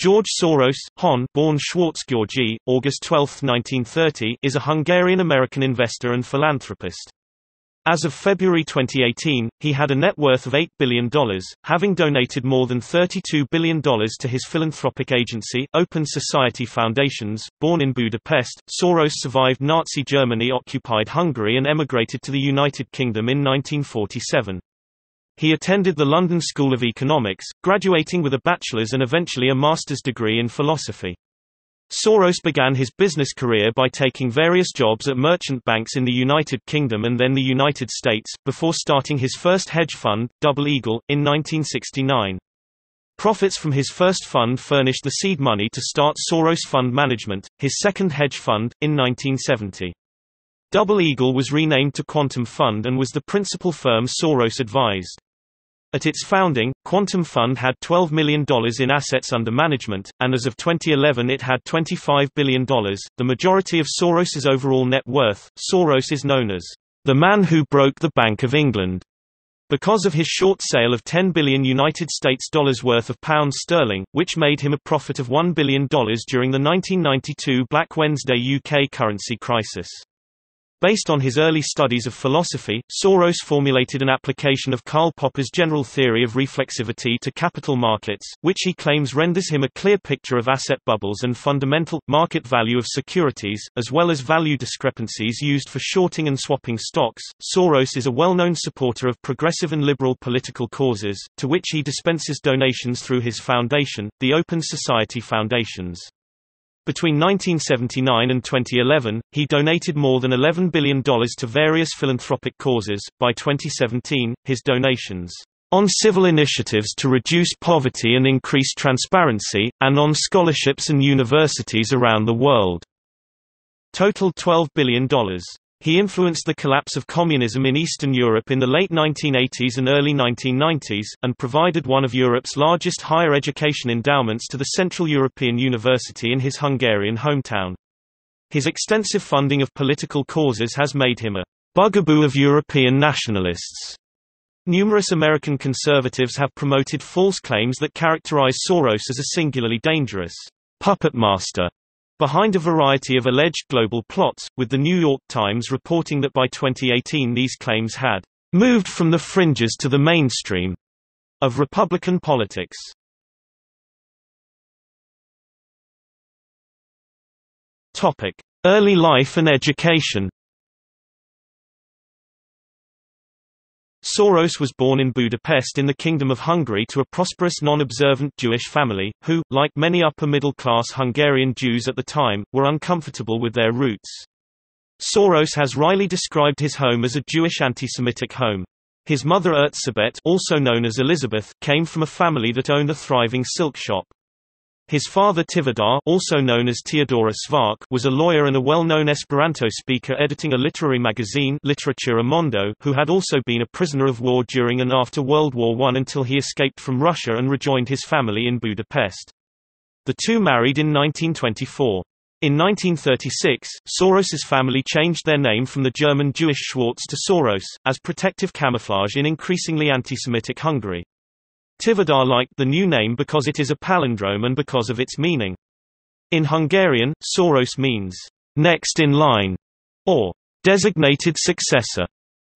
George Soros, Hon, born Schwarz-Georgi, August 12, 1930, is a Hungarian-American investor and philanthropist. As of February 2018, he had a net worth of $8 billion, having donated more than $32 billion to his philanthropic agency, Open Society Foundations. Born in Budapest, Soros survived Nazi Germany-occupied Hungary and emigrated to the United Kingdom in 1947. He attended the London School of Economics, graduating with a bachelor's and eventually a master's degree in philosophy. Soros began his business career by taking various jobs at merchant banks in the United Kingdom and then the United States, before starting his first hedge fund, Double Eagle, in 1969. Profits from his first fund furnished the seed money to start Soros Fund Management, his second hedge fund, in 1970. Double Eagle was renamed to Quantum Fund and was the principal firm Soros advised. At its founding, Quantum Fund had $12 million in assets under management, and as of 2011 it had $25 billion, the majority of Soros's overall net worth. Soros is known as the man who broke the Bank of England because of his short sale of 10 billion United States dollars worth of pounds sterling, which made him a profit of $1 billion during the 1992 Black Wednesday UK currency crisis. Based on his early studies of philosophy, Soros formulated an application of Karl Popper's general theory of reflexivity to capital markets, which he claims renders him a clear picture of asset bubbles and fundamental, market value of securities, as well as value discrepancies used for shorting and swapping stocks. Soros is a well-known supporter of progressive and liberal political causes, to which he dispenses donations through his foundation, the Open Society Foundations. Between 1979 and 2011, he donated more than $11 billion to various philanthropic causes. By 2017, his donations on civil initiatives to reduce poverty and increase transparency, and on scholarships and universities around the world, totaled $12 billion. He influenced the collapse of communism in Eastern Europe in the late 1980s and early 1990s, and provided one of Europe's largest higher education endowments to the Central European University in his Hungarian hometown. His extensive funding of political causes has made him a bugaboo of European nationalists. Numerous American conservatives have promoted false claims that characterize Soros as a singularly dangerous puppet master behind a variety of alleged global plots, with The New York Times reporting that by 2018 these claims had moved from the fringes to the mainstream of Republican politics. Early life and education Soros was born in Budapest in the Kingdom of Hungary to a prosperous non-observant Jewish family, who, like many upper-middle-class Hungarian Jews at the time, were uncomfortable with their roots. Soros has wryly described his home as a Jewish anti-Semitic home. His mother Erzsébet also known as Elizabeth, came from a family that owned a thriving silk shop. His father Tivadar also known as Teodoro Ŝvarc was a lawyer and a well-known Esperanto speaker editing a literary magazine Literatura Mondo who had also been a prisoner of war during and after World War I until he escaped from Russia and rejoined his family in Budapest. The two married in 1924. In 1936, Soros's family changed their name from the German Jewish Schwartz to Soros, as protective camouflage in increasingly anti-Semitic Hungary. Tivadar liked the new name because it is a palindrome and because of its meaning. In Hungarian, Soros means, next in line, or designated successor.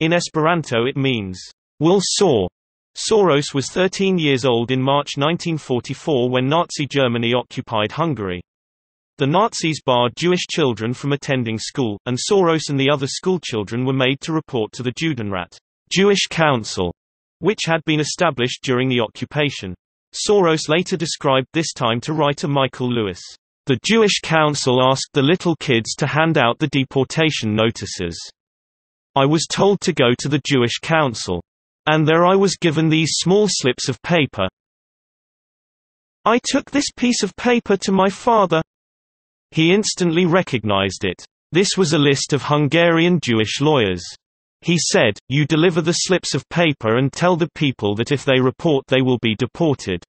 In Esperanto it means, will soar. Soros was 13 years old in March 1944 when Nazi Germany occupied Hungary. The Nazis barred Jewish children from attending school, and Soros and the other schoolchildren were made to report to the Judenrat Jewish Council which had been established during the occupation. Soros later described this time to writer Michael Lewis. The Jewish Council asked the little kids to hand out the deportation notices. I was told to go to the Jewish Council. And there I was given these small slips of paper. I took this piece of paper to my father. He instantly recognized it. This was a list of Hungarian Jewish lawyers. He said, you deliver the slips of paper and tell the people that if they report they will be deported.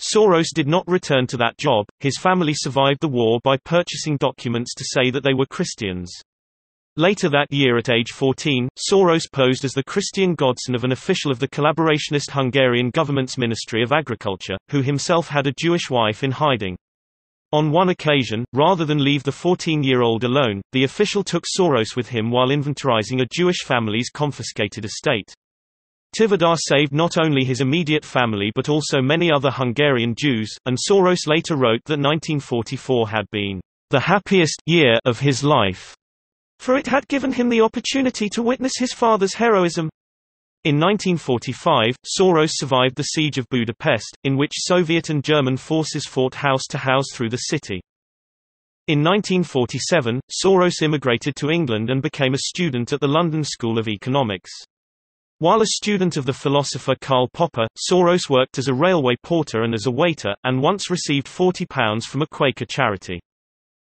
Soros did not return to that job, his family survived the war by purchasing documents to say that they were Christians. Later that year at age 14, Soros posed as the Christian godson of an official of the collaborationist Hungarian government's Ministry of Agriculture, who himself had a Jewish wife in hiding. On one occasion, rather than leave the 14-year-old alone, the official took Soros with him while inventorizing a Jewish family's confiscated estate. Tivadar saved not only his immediate family but also many other Hungarian Jews, and Soros later wrote that 1944 had been the happiest year of his life for it had given him the opportunity to witness his father's heroism. In 1945, Soros survived the siege of Budapest, in which Soviet and German forces fought house to house through the city. In 1947, Soros immigrated to England and became a student at the London School of Economics. While a student of the philosopher Karl Popper, Soros worked as a railway porter and as a waiter, and once received £40 from a Quaker charity.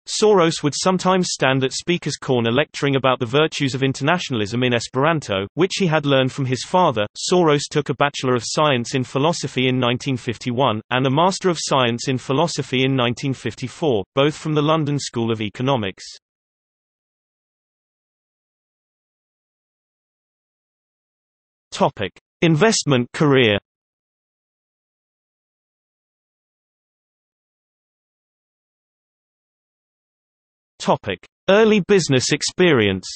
Soros would sometimes stand at Speaker's Corner lecturing about the virtues of internationalism in Esperanto, which he had learned from his father. Soros took a Bachelor of Science in Philosophy in 1951, and a Master of Science in Philosophy in 1954, both from the London School of Economics. Investment career Topic: Early business experience.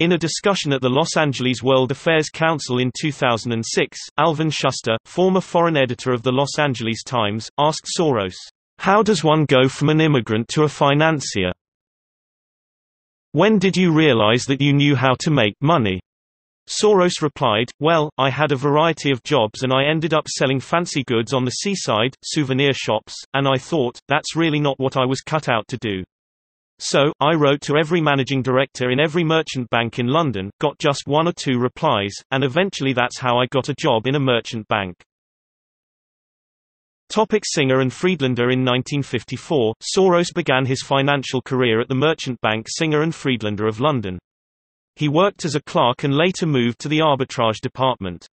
In a discussion at the Los Angeles World Affairs Council in 2006, Alvin Shuster, former foreign editor of the Los Angeles Times, asked Soros, "How does one go from an immigrant to a financier? When did you realize that you knew how to make money?" Soros replied, Well, I had a variety of jobs and I ended up selling fancy goods on the seaside, souvenir shops, and I thought, that's really not what I was cut out to do. So, I wrote to every managing director in every merchant bank in London, got just one or two replies, and eventually that's how I got a job in a merchant bank. Topic Singer and Friedlander In 1954, Soros began his financial career at the merchant bank Singer and Friedlander of London. He worked as a clerk and later moved to the arbitrage department.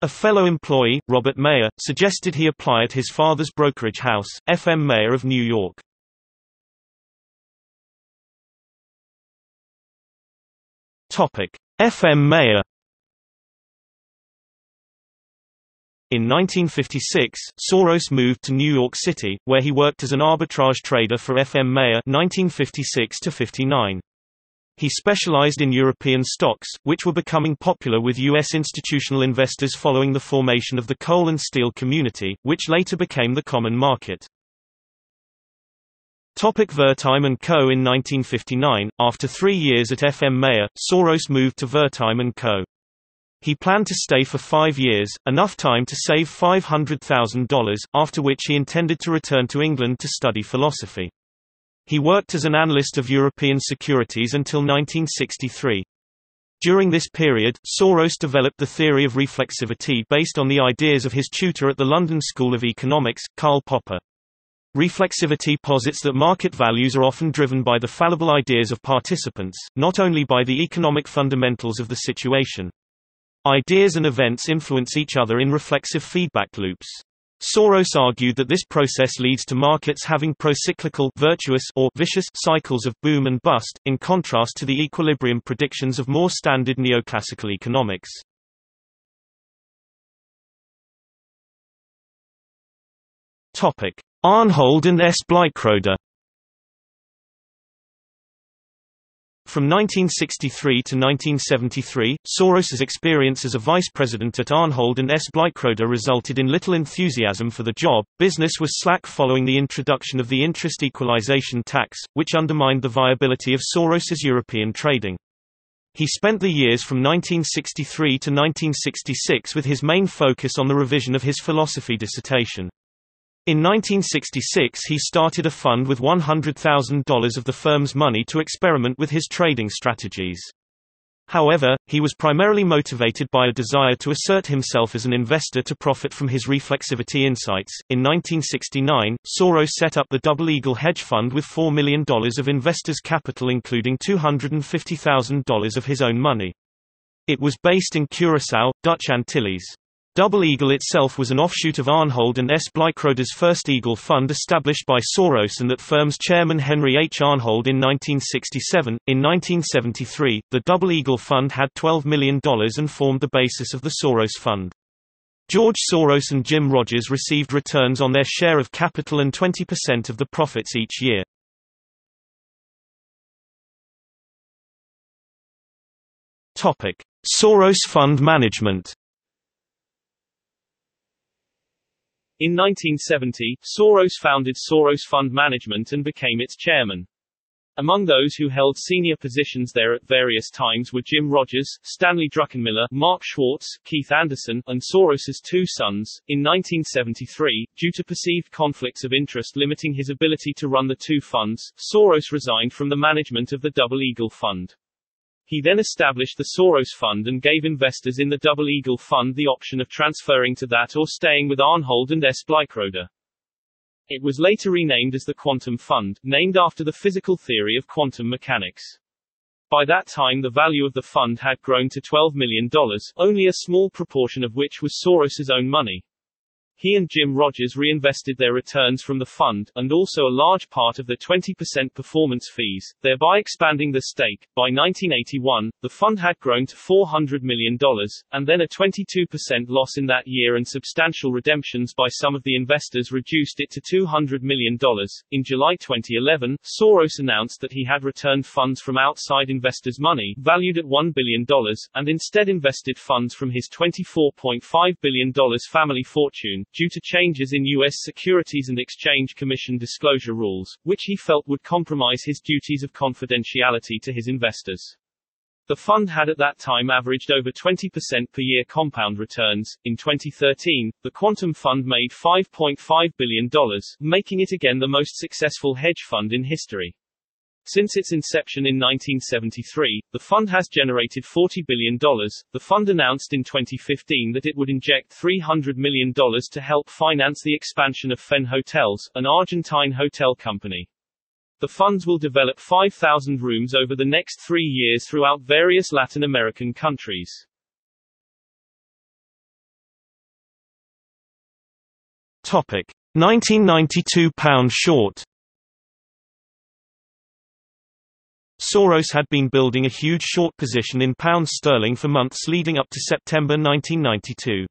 A fellow employee, Robert Mayer, suggested he apply at his father's brokerage house, F.M. Mayer of New York. F.M. Mayer In 1956, Soros moved to New York City, where he worked as an arbitrage trader for F.M. Mayer 1956 -59. He specialized in European stocks, which were becoming popular with U.S. institutional investors following the formation of the coal and steel community, which later became the common market. Topic Wertheim & Co. In 1959, after three years at FM Mayer, Soros moved to Wertheim & Co. He planned to stay for five years, enough time to save $500,000, after which he intended to return to England to study philosophy. He worked as an analyst of European securities until 1963. During this period, Soros developed the theory of reflexivity based on the ideas of his tutor at the London School of Economics, Karl Popper. Reflexivity posits that market values are often driven by the fallible ideas of participants, not only by the economic fundamentals of the situation. Ideas and events influence each other in reflexive feedback loops. Soros argued that this process leads to markets having procyclical virtuous or vicious cycles of boom and bust, in contrast to the equilibrium predictions of more standard neoclassical economics. Arnhold and S. Bleichroeder From 1963 to 1973, Soros's experience as a vice president at Arnhold and S. Bleichroeder resulted in little enthusiasm for the job. Business was slack following the introduction of the interest equalization tax, which undermined the viability of Soros's European trading. He spent the years from 1963 to 1966 with his main focus on the revision of his philosophy dissertation. In 1966 he started a fund with $100,000 of the firm's money to experiment with his trading strategies. However, he was primarily motivated by a desire to assert himself as an investor to profit from his reflexivity insights. In 1969, Soros set up the Double Eagle hedge fund with $4 million of investors' capital, including $250,000 of his own money. It was based in Curaçao, Dutch Antilles. Double Eagle itself was an offshoot of Arnhold and S. Bleichroeder's first Eagle Fund established by Soros and that firm's chairman Henry H. Arnhold in 1967. In 1973, the Double Eagle Fund had $12 million and formed the basis of the Soros Fund. George Soros and Jim Rogers received returns on their share of capital and 20% of the profits each year. Soros Fund Management In 1970, Soros founded Soros Fund Management and became its chairman. Among those who held senior positions there at various times were Jim Rogers, Stanley Druckenmiller, Mark Schwartz, Keith Anderson, and Soros's two sons. In 1973, due to perceived conflicts of interest limiting his ability to run the two funds, Soros resigned from the management of the Double Eagle Fund. He then established the Soros Fund and gave investors in the Double Eagle Fund the option of transferring to that or staying with Arnhold and S. Bleichroeder. It was later renamed as the Quantum Fund, named after the physical theory of quantum mechanics. By that time the value of the fund had grown to $12 million, only a small proportion of which was Soros's own money. He and Jim Rogers reinvested their returns from the fund, and also a large part of the 20% performance fees, thereby expanding the stake. By 1981, the fund had grown to $400 million, and then a 22% loss in that year and substantial redemptions by some of the investors reduced it to $200 million. In July 2011, Soros announced that he had returned funds from outside investors' money, valued at $1 billion, and instead invested funds from his $24.5 billion family fortune, due to changes in U.S. Securities and Exchange Commission disclosure rules, which he felt would compromise his duties of confidentiality to his investors. The fund had at that time averaged over 20% per year compound returns. In 2013, the Quantum Fund made $5.5 billion, making it again the most successful hedge fund in history. Since its inception in 1973, the fund has generated $40 billion. The fund announced in 2015 that it would inject $300 million to help finance the expansion of FEN Hotels, an Argentine hotel company. The funds will develop 5,000 rooms over the next three years throughout various Latin American countries. Topic 1992 pound short Soros had been building a huge short position in pounds sterling for months leading up to September 1992.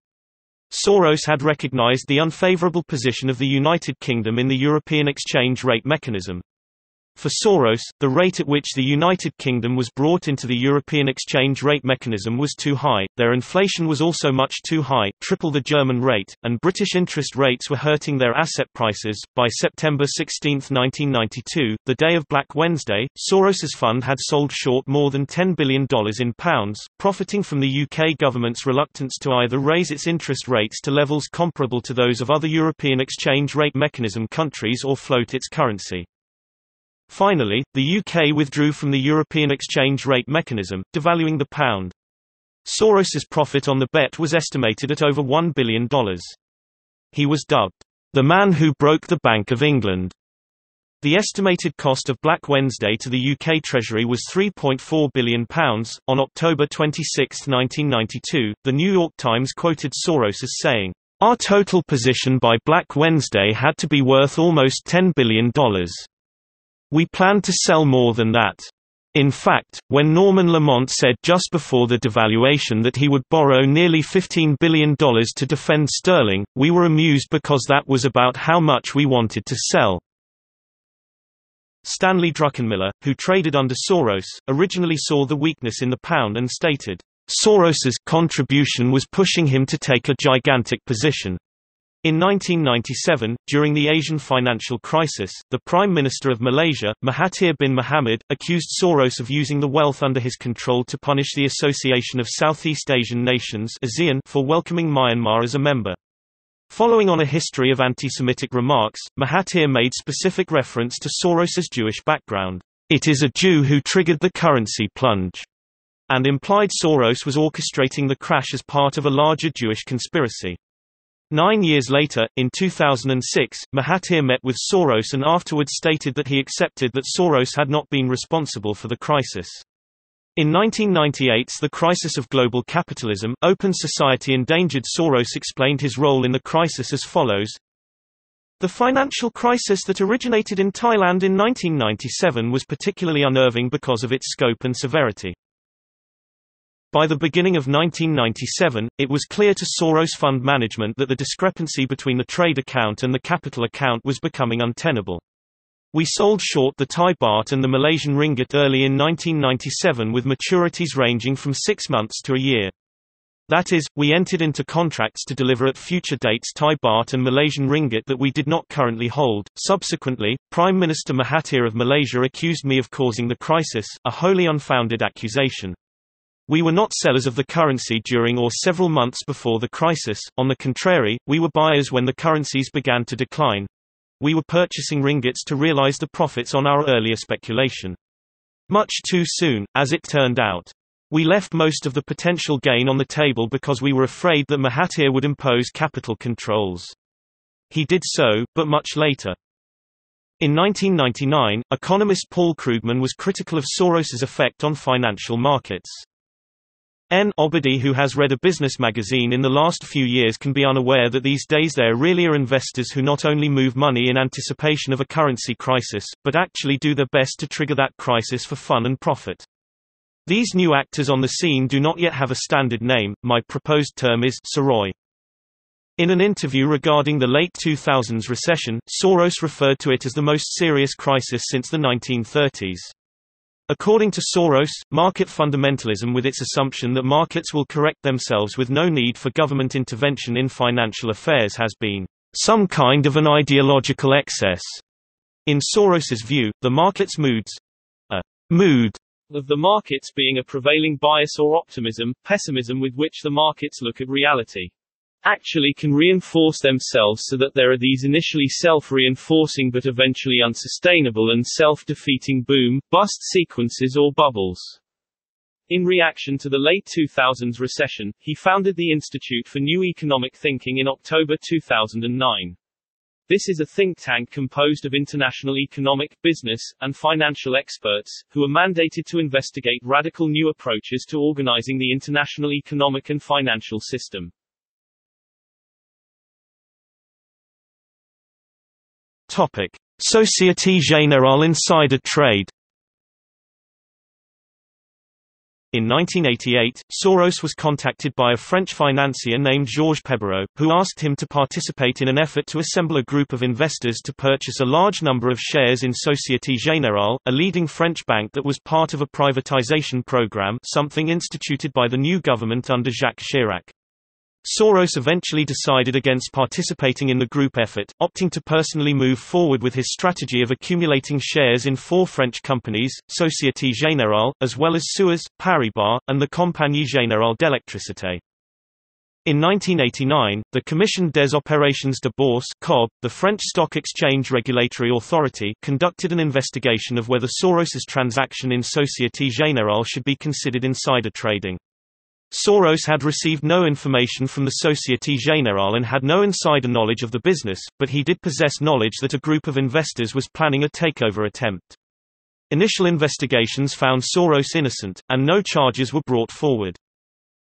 Soros had recognized the unfavorable position of the United Kingdom in the European exchange rate mechanism, for Soros, the rate at which the United Kingdom was brought into the European exchange rate mechanism was too high, their inflation was also much too high, triple the German rate, and British interest rates were hurting their asset prices. By September 16, 1992, the day of Black Wednesday, Soros's fund had sold short more than $10 billion in pounds, profiting from the UK government's reluctance to either raise its interest rates to levels comparable to those of other European exchange rate mechanism countries or float its currency. Finally, the UK withdrew from the European exchange rate mechanism, devaluing the pound. Soros's profit on the bet was estimated at over $1 billion. He was dubbed, the man who broke the Bank of England. The estimated cost of Black Wednesday to the UK Treasury was £3.4 billion. On October 26, 1992, The New York Times quoted Soros as saying, Our total position by Black Wednesday had to be worth almost $10 billion. We plan to sell more than that. In fact, when Norman Lamont said just before the devaluation that he would borrow nearly $15 billion to defend sterling, we were amused because that was about how much we wanted to sell. Stanley Druckenmiller, who traded under Soros, originally saw the weakness in the pound and stated, Soros's contribution was pushing him to take a gigantic position. In 1997, during the Asian financial crisis, the Prime Minister of Malaysia, Mahathir bin Mohamad, accused Soros of using the wealth under his control to punish the Association of Southeast Asian Nations for welcoming Myanmar as a member. Following on a history of anti-Semitic remarks, Mahathir made specific reference to Soros's Jewish background. It is a Jew who triggered the currency plunge, and implied Soros was orchestrating the crash as part of a larger Jewish conspiracy. Nine years later, in 2006, Mahathir met with Soros and afterwards stated that he accepted that Soros had not been responsible for the crisis. In 1998's The Crisis of Global Capitalism, Open Society Endangered Soros explained his role in the crisis as follows. The financial crisis that originated in Thailand in 1997 was particularly unnerving because of its scope and severity. By the beginning of 1997, it was clear to Soros Fund Management that the discrepancy between the trade account and the capital account was becoming untenable. We sold short the Thai baht and the Malaysian ringgit early in 1997 with maturities ranging from six months to a year. That is, we entered into contracts to deliver at future dates Thai baht and Malaysian ringgit that we did not currently hold. Subsequently, Prime Minister Mahathir of Malaysia accused me of causing the crisis, a wholly unfounded accusation. We were not sellers of the currency during or several months before the crisis, on the contrary, we were buyers when the currencies began to decline. We were purchasing ringgits to realize the profits on our earlier speculation. Much too soon, as it turned out. We left most of the potential gain on the table because we were afraid that Mahathir would impose capital controls. He did so, but much later. In 1999, economist Paul Krugman was critical of Soros's effect on financial markets. N. Obady who has read a business magazine in the last few years can be unaware that these days there really are investors who not only move money in anticipation of a currency crisis, but actually do their best to trigger that crisis for fun and profit. These new actors on the scene do not yet have a standard name, my proposed term is Soroi. In an interview regarding the late 2000s recession, Soros referred to it as the most serious crisis since the 1930s. According to Soros, market fundamentalism with its assumption that markets will correct themselves with no need for government intervention in financial affairs has been some kind of an ideological excess. In Soros's view, the market's moods a mood of the markets being a prevailing bias or optimism, pessimism with which the markets look at reality actually can reinforce themselves so that there are these initially self-reinforcing but eventually unsustainable and self-defeating boom, bust sequences or bubbles. In reaction to the late 2000s recession, he founded the Institute for New Economic Thinking in October 2009. This is a think tank composed of international economic, business, and financial experts, who are mandated to investigate radical new approaches to organizing the international economic and financial system. Topic: Société Générale insider trade. In 1988, Soros was contacted by a French financier named Georges Pebereau, who asked him to participate in an effort to assemble a group of investors to purchase a large number of shares in Société Générale, a leading French bank that was part of a privatization program something instituted by the new government under Jacques Chirac. Soros eventually decided against participating in the group effort, opting to personally move forward with his strategy of accumulating shares in four French companies, Société Générale, as well as Suez, Paribas, and the Compagnie Générale d'Électricité. In 1989, the Commission des Opérations de Bourse (COB), the French stock exchange regulatory authority, conducted an investigation of whether Soros's transaction in Société Générale should be considered insider trading. Soros had received no information from the Société Générale and had no insider knowledge of the business, but he did possess knowledge that a group of investors was planning a takeover attempt. Initial investigations found Soros innocent, and no charges were brought forward.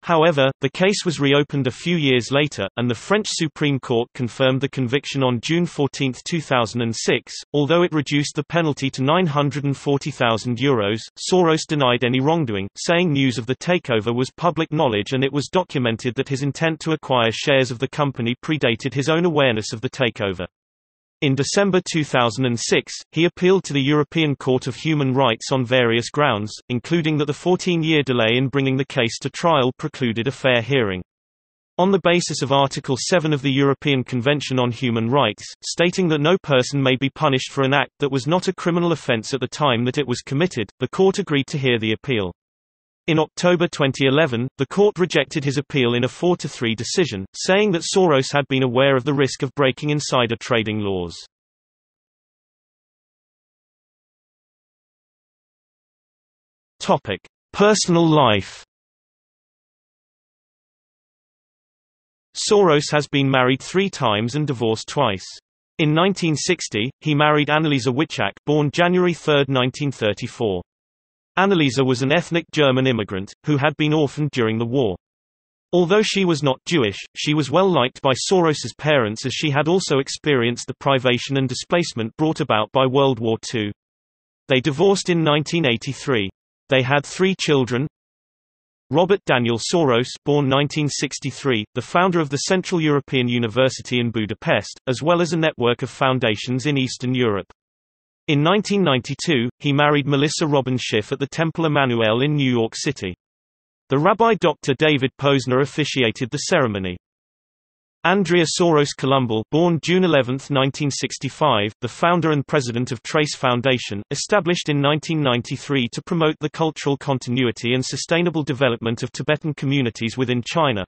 However, the case was reopened a few years later, and the French Supreme Court confirmed the conviction on June 14, 2006. Although it reduced the penalty to €940,000, Soros denied any wrongdoing, saying news of the takeover was public knowledge and it was documented that his intent to acquire shares of the company predated his own awareness of the takeover. In December 2006, he appealed to the European Court of Human Rights on various grounds, including that the 14-year delay in bringing the case to trial precluded a fair hearing. On the basis of Article 7 of the European Convention on Human Rights, stating that no person may be punished for an act that was not a criminal offence at the time that it was committed, the court agreed to hear the appeal. In October 2011, the court rejected his appeal in a 4-3 decision, saying that Soros had been aware of the risk of breaking insider trading laws. Topic: Personal life. Soros has been married three times and divorced twice. In 1960, he married Anneliese Wytschak born January 3, 1934. Anneliese was an ethnic German immigrant, who had been orphaned during the war. Although she was not Jewish, she was well liked by Soros's parents as she had also experienced the privation and displacement brought about by World War II. They divorced in 1983. They had three children, Robert Daniel Soros born 1963, the founder of the Central European University in Budapest, as well as a network of foundations in Eastern Europe. In 1992, he married Melissa Robin Schiff at the Temple Emanu-El in New York City. The Rabbi Dr. David Posner officiated the ceremony. Andrea Soros Colombel born June 11, 1965, the founder and president of Trace Foundation, established in 1993 to promote the cultural continuity and sustainable development of Tibetan communities within China.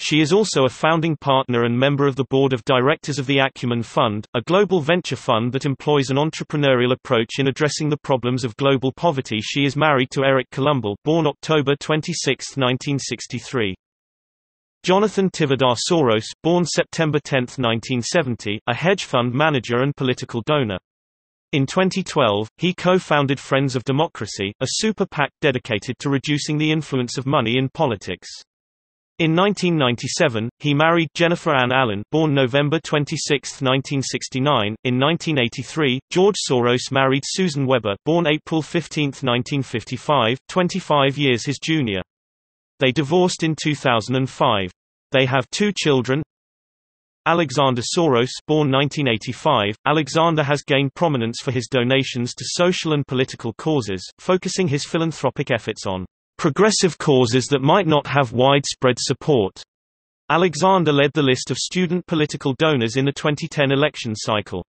She is also a founding partner and member of the board of directors of the Acumen Fund, a global venture fund that employs an entrepreneurial approach in addressing the problems of global poverty. She is married to Eric Colombel, born October 26, 1963. Jonathan Tivadar Soros, born September 10, 1970, a hedge fund manager and political donor. In 2012, he co-founded Friends of Democracy, a super PAC dedicated to reducing the influence of money in politics. In 1997, he married Jennifer Ann Allen, born November 26, 1969. In 1983, George Soros married Susan Weber, born April 15, 1955, 25 years his junior. They divorced in 2005. They have two children. Alexander Soros born 1985, Alexander has gained prominence for his donations to social and political causes, focusing his philanthropic efforts on progressive causes that might not have widespread support. Alexander led the list of student political donors in the 2010 election cycle.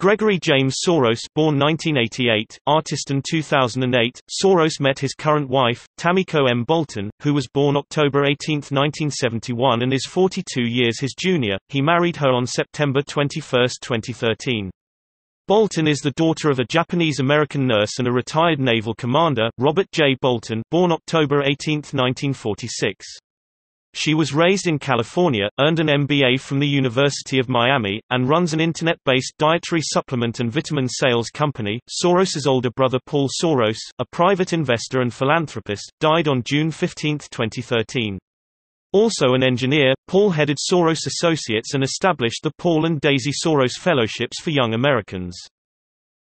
Gregory James Soros born 1988, artist in 2008, Soros met his current wife, Tamiko M. Bolton, who was born October 18, 1971 and is 42 years his junior. He married her on September 21, 2013. Bolton is the daughter of a Japanese-American nurse and a retired naval commander, Robert J. Bolton born October 18, 1946. She was raised in California, earned an MBA from the University of Miami, and runs an internet-based dietary supplement and vitamin sales company. Soros's older brother Paul Soros, a private investor and philanthropist, died on June 15, 2013. Also an engineer, Paul headed Soros Associates and established the Paul and Daisy Soros Fellowships for Young Americans.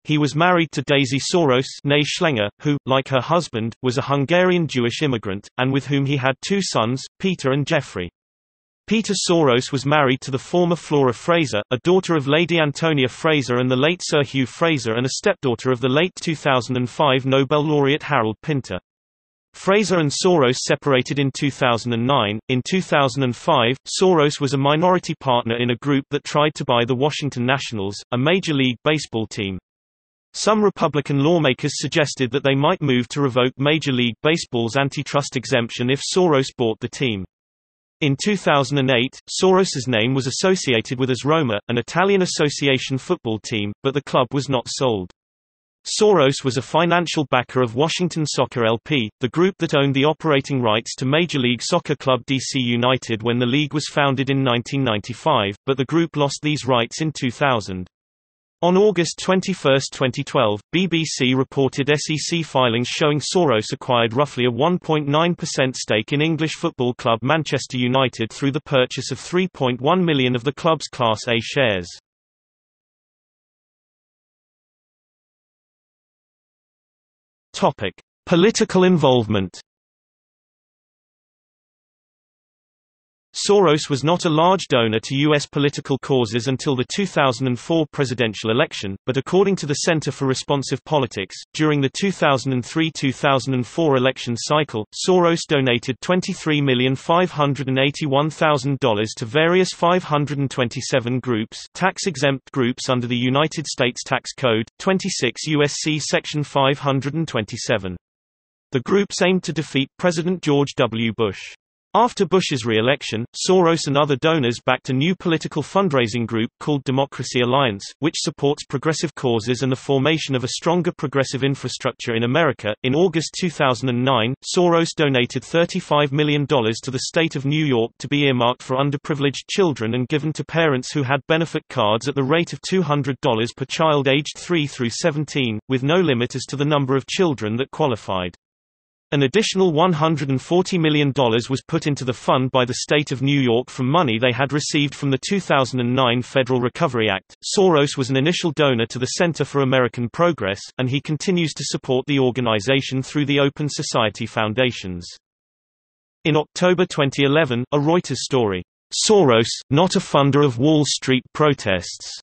He was married to Daisy Soros Schlenger, who, like her husband, was a Hungarian Jewish immigrant, and with whom he had two sons, Peter and Jeffrey. Peter Soros was married to the former Flora Fraser, a daughter of Lady Antonia Fraser and the late Sir Hugh Fraser and a stepdaughter of the late 2005 Nobel laureate Harold Pinter. Fraser and Soros separated in 2009. In 2005, Soros was a minority partner in a group that tried to buy the Washington Nationals, a Major League Baseball team. Some Republican lawmakers suggested that they might move to revoke Major League Baseball's antitrust exemption if Soros bought the team. In 2008, Soros's name was associated with AS Roma, an Italian association football team, but the club was not sold. Soros was a financial backer of Washington Soccer LP, the group that owned the operating rights to Major League Soccer club DC United when the league was founded in 1995, but the group lost these rights in 2000. On August 21, 2012, BBC reported SEC filings showing Soros acquired roughly a 1.9% stake in English football club Manchester United through the purchase of 3.1 million of the club's Class A shares. Political involvement Soros was not a large donor to U.S. political causes until the 2004 presidential election, but according to the Center for Responsive Politics, during the 2003-2004 election cycle, Soros donated $23,581,000 to various 527 groups tax-exempt groups under the United States Tax Code, 26 U.S.C. Section 527. The groups aimed to defeat President George W. Bush. After Bush's re-election, Soros and other donors backed a new political fundraising group called Democracy Alliance, which supports progressive causes and the formation of a stronger progressive infrastructure in America. In August 2009, Soros donated $35 million to the state of New York to be earmarked for underprivileged children and given to parents who had benefit cards at the rate of $200 per child aged 3 through 17, with no limit as to the number of children that qualified. An additional $140 million was put into the fund by the state of New York from money they had received from the 2009 Federal Recovery Act. Soros was an initial donor to the Center for American Progress, and he continues to support the organization through the Open Society Foundations. In October 2011, a Reuters story, Soros, not a funder of Wall Street protests,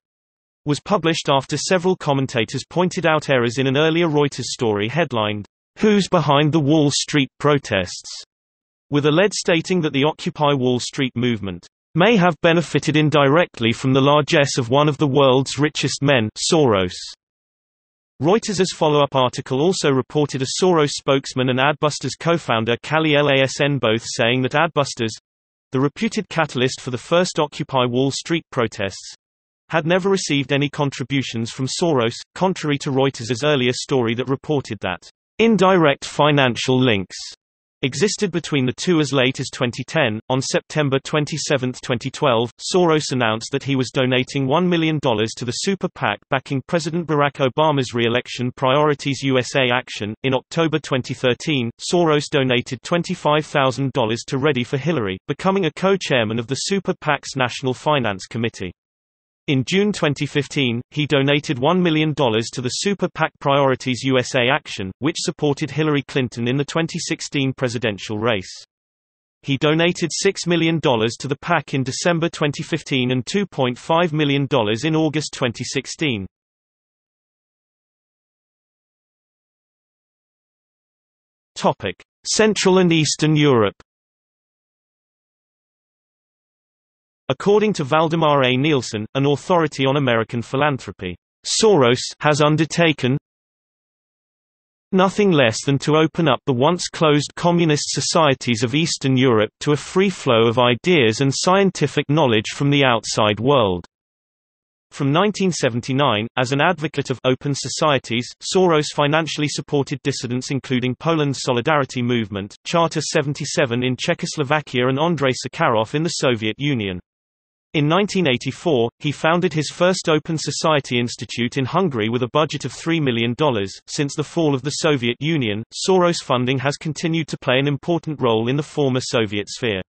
was published after several commentators pointed out errors in an earlier Reuters story headlined, Who's Behind the Wall Street Protests? with a lead stating that the Occupy Wall Street movement may have benefited indirectly from the largesse of one of the world's richest men, Soros. Reuters' follow-up article also reported a Soros spokesman and Adbusters co-founder Kalle Lasn both saying that Adbusters—the reputed catalyst for the first Occupy Wall Street protests, had never received any contributions from Soros, contrary to Reuters' earlier story that reported that Indirect financial links existed between the two as late as 2010. On September 27, 2012, Soros announced that he was donating $1 million to the Super PAC backing President Barack Obama's re-election Priorities USA Action. In October 2013, Soros donated $25,000 to Ready for Hillary, becoming a co-chairman of the Super PAC's National Finance Committee. In June 2015, he donated $1 million to the Super PAC Priorities USA Action, which supported Hillary Clinton in the 2016 presidential race. He donated $6 million to the PAC in December 2015 and $2.5 million in August 2016. Central and Eastern Europe According to Waldemar A. Nielsen, an authority on American philanthropy, Soros has undertaken nothing less than to open up the once closed communist societies of Eastern Europe to a free flow of ideas and scientific knowledge from the outside world. From 1979, as an advocate of open societies, Soros financially supported dissidents including Poland's Solidarity Movement, Charter 77 in Czechoslovakia and Andrei Sakharov in the Soviet Union. In 1984, he founded his first Open Society Institute in Hungary with a budget of $3 million. Since the fall of the Soviet Union, Soros funding has continued to play an important role in the former Soviet sphere.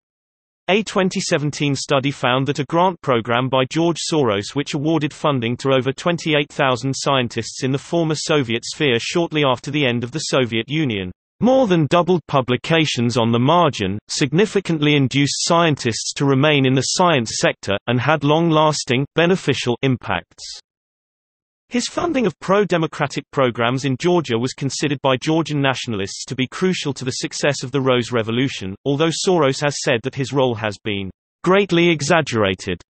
A 2017 study found that a grant program by George Soros which awarded funding to over 28,000 scientists in the former Soviet sphere shortly after the end of the Soviet Union more than doubled publications on the margin, significantly induced scientists to remain in the science sector, and had long-lasting, beneficial impacts. His funding of pro-democratic programs in Georgia was considered by Georgian nationalists to be crucial to the success of the Rose Revolution, although Soros has said that his role has been greatly exaggerated.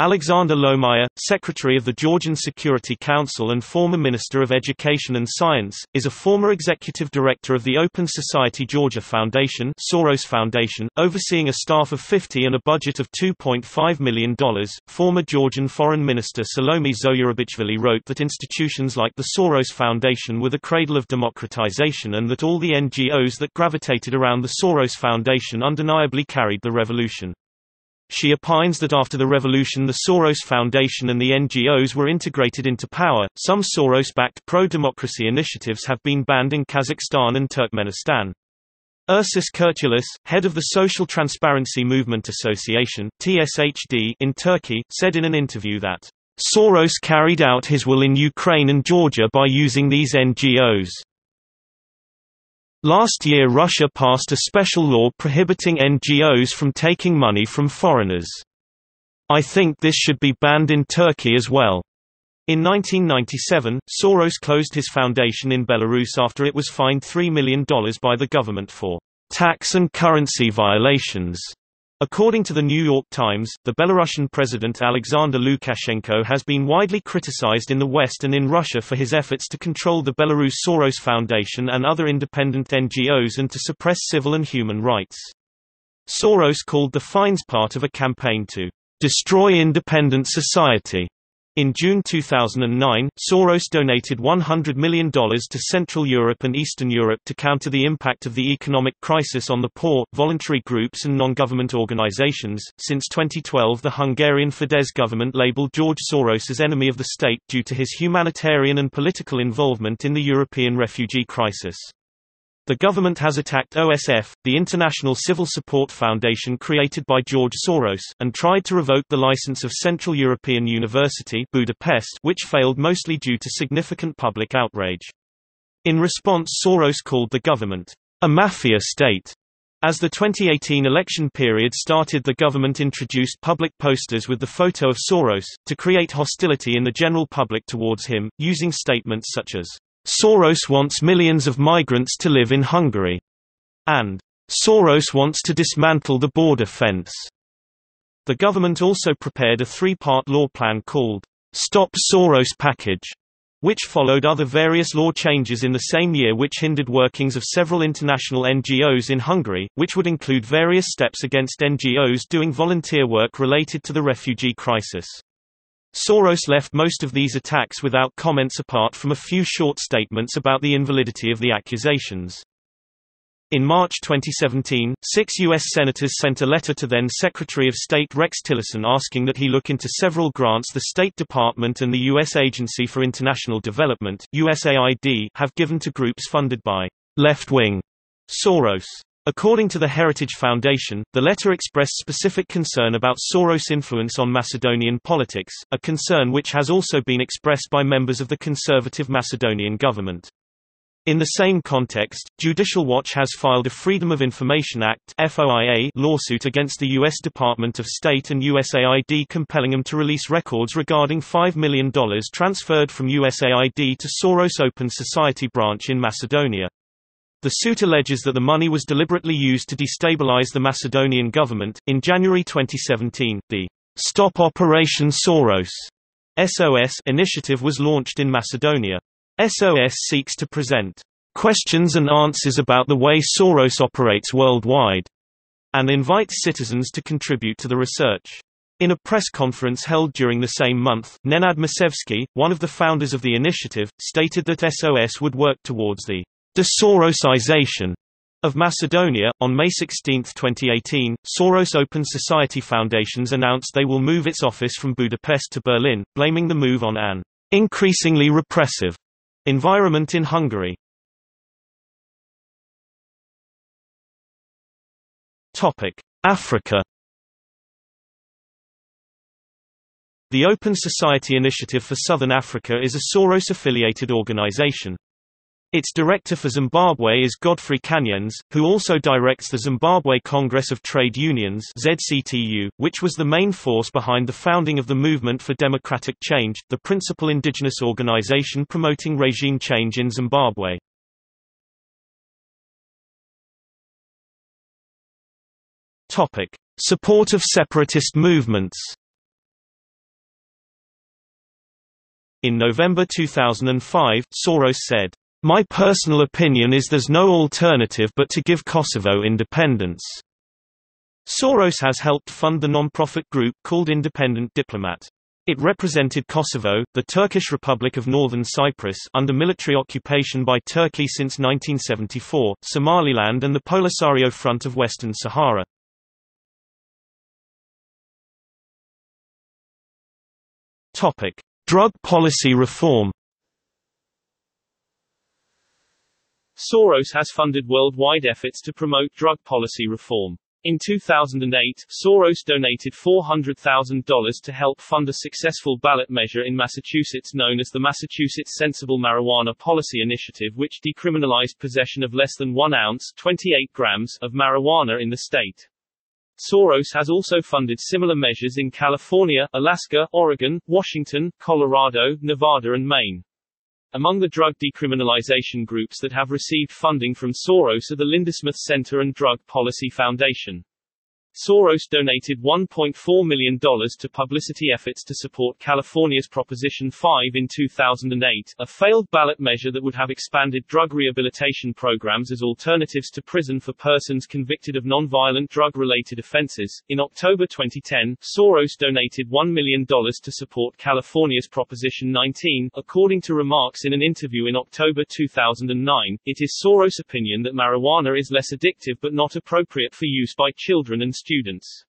Alexander Lomaia, Secretary of the Georgian Security Council and former Minister of Education and Science, is a former executive director of the Open Society Georgia Foundation Soros Foundation, overseeing a staff of 50 and a budget of $2.5 million. Former Georgian Foreign Minister Salome Zourabichvili wrote that institutions like the Soros Foundation were the cradle of democratization and that all the NGOs that gravitated around the Soros Foundation undeniably carried the revolution. She opines that after the revolution the Soros Foundation and the NGOs were integrated into power. Some Soros-backed pro-democracy initiatives have been banned in Kazakhstan and Turkmenistan. Ursus Kurtulus, head of the Social Transparency Movement Association (TSHD) in Turkey, said in an interview that Soros carried out his will in Ukraine and Georgia by using these NGOs. Last year Russia passed a special law prohibiting NGOs from taking money from foreigners. I think this should be banned in Turkey as well. In 1997, Soros closed his foundation in Belarus after it was fined $3 million by the government for tax and currency violations. According to the New York Times, the Belarusian president Alexander Lukashenko has been widely criticized in the West and in Russia for his efforts to control the Belarus Soros Foundation and other independent NGOs and to suppress civil and human rights. Soros called the fines part of a campaign to destroy independent society. In June 2009, Soros donated $100 million to Central Europe and Eastern Europe to counter the impact of the economic crisis on the poor, voluntary groups and non-government organizations. Since 2012 the Hungarian Fidesz government labeled George Soros as enemy of the state due to his humanitarian and political involvement in the European refugee crisis. The government has attacked OSF, the International Civil Support Foundation created by George Soros, and tried to revoke the license of Central European University Budapest which failed mostly due to significant public outrage. In response Soros called the government, a mafia state. As the 2018 election period started the government introduced public posters with the photo of Soros, to create hostility in the general public towards him, using statements such as, Soros wants millions of migrants to live in Hungary. And Soros wants to dismantle the border fence. The government also prepared a three-part law plan called Stop Soros Package, which followed other various law changes in the same year which hindered workings of several international NGOs in Hungary, which would include various steps against NGOs doing volunteer work related to the refugee crisis. Soros left most of these attacks without comments apart from a few short statements about the invalidity of the accusations. In March 2017, six U.S. senators sent a letter to then Secretary of State Rex Tillerson asking that he look into several grants the State Department and the U.S. Agency for International Development USAID have given to groups funded by left-wing Soros. According to the Heritage Foundation, the letter expressed specific concern about Soros' influence on Macedonian politics, a concern which has also been expressed by members of the conservative Macedonian government. In the same context, Judicial Watch has filed a Freedom of Information Act FOIA lawsuit against the U.S. Department of State and USAID compelling them to release records regarding $5 million transferred from USAID to Soros Open Society branch in Macedonia. The suit alleges that the money was deliberately used to destabilize the Macedonian government. In January 2017, the Stop Operation Soros SOS initiative was launched in Macedonia. SOS seeks to present questions and answers about the way Soros operates worldwide and invites citizens to contribute to the research. In a press conference held during the same month, Nenad Masevsky, one of the founders of the initiative, stated that SOS would work towards the De-Sorosization of Macedonia. On May 16, 2018, Soros Open Society Foundations announced they will move its office from Budapest to Berlin, blaming the move on an increasingly repressive environment in Hungary. Topic: Africa. The Open Society Initiative for Southern Africa is a Soros-affiliated organization. Its director for Zimbabwe is Godfrey Kanyenze, who also directs the Zimbabwe Congress of Trade Unions ZCTU, which was the main force behind the founding of the Movement for Democratic Change, the principal indigenous organization promoting regime change in Zimbabwe. Topic: Support of separatist movements. In November 2005, Soros said, my personal opinion is there's no alternative but to give Kosovo independence. Soros has helped fund the non-profit group called Independent Diplomat. It represented Kosovo, the Turkish Republic of Northern Cyprus under military occupation by Turkey since 1974, Somaliland and the Polisario Front of Western Sahara. Drug policy reform Soros has funded worldwide efforts to promote drug policy reform. In 2008, Soros donated $400,000 to help fund a successful ballot measure in Massachusetts known as the Massachusetts Sensible Marijuana Policy Initiative which decriminalized possession of less than 1 ounce 28 grams of marijuana in the state. Soros has also funded similar measures in California, Alaska, Oregon, Washington, Colorado, Nevada and Maine. Among the drug decriminalization groups that have received funding from Soros are the Lindesmith Center and Drug Policy Foundation. Soros donated $1.4 million to publicity efforts to support California's Proposition 5 in 2008, a failed ballot measure that would have expanded drug rehabilitation programs as alternatives to prison for persons convicted of nonviolent drug-related offenses. In October 2010, Soros donated $1 million to support California's Proposition 19, according to remarks in an interview in October 2009. It is Soros' opinion that marijuana is less addictive but not appropriate for use by children and students.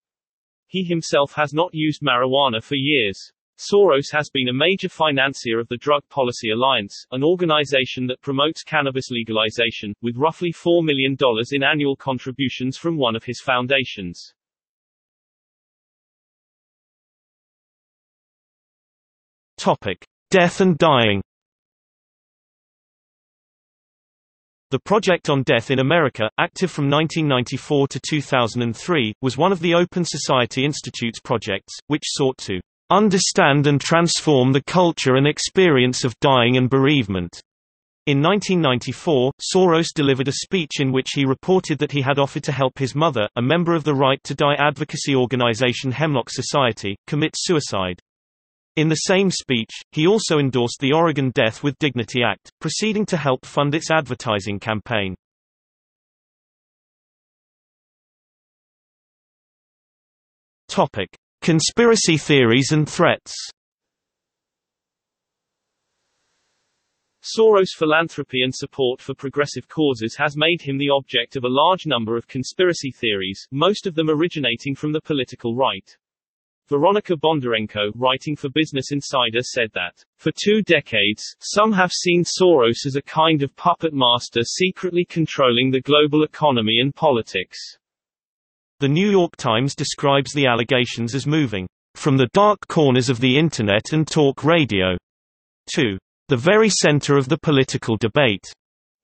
He himself has not used marijuana for years. Soros has been a major financier of the Drug Policy Alliance, an organization that promotes cannabis legalization, with roughly $4 million in annual contributions from one of his foundations. Topic: Death and dying. The Project on Death in America, active from 1994 to 2003, was one of the Open Society Institute's projects, which sought to understand and transform the culture and experience of dying and bereavement. In 1994, Soros delivered a speech in which he reported that he had offered to help his mother, a member of the Right to Die advocacy organization Hemlock Society, commit suicide. In the same speech, he also endorsed the Oregon Death with Dignity Act, proceeding to help fund its advertising campaign. Topic: Conspiracy theories and threats. Soros' philanthropy and support for progressive causes has made him the object of a large number of conspiracy theories, most of them originating from the political right. Veronica Bondarenko, writing for Business Insider said that, for two decades, some have seen Soros as a kind of puppet master secretly controlling the global economy and politics. The New York Times describes the allegations as moving from the dark corners of the Internet and talk radio to the very center of the political debate.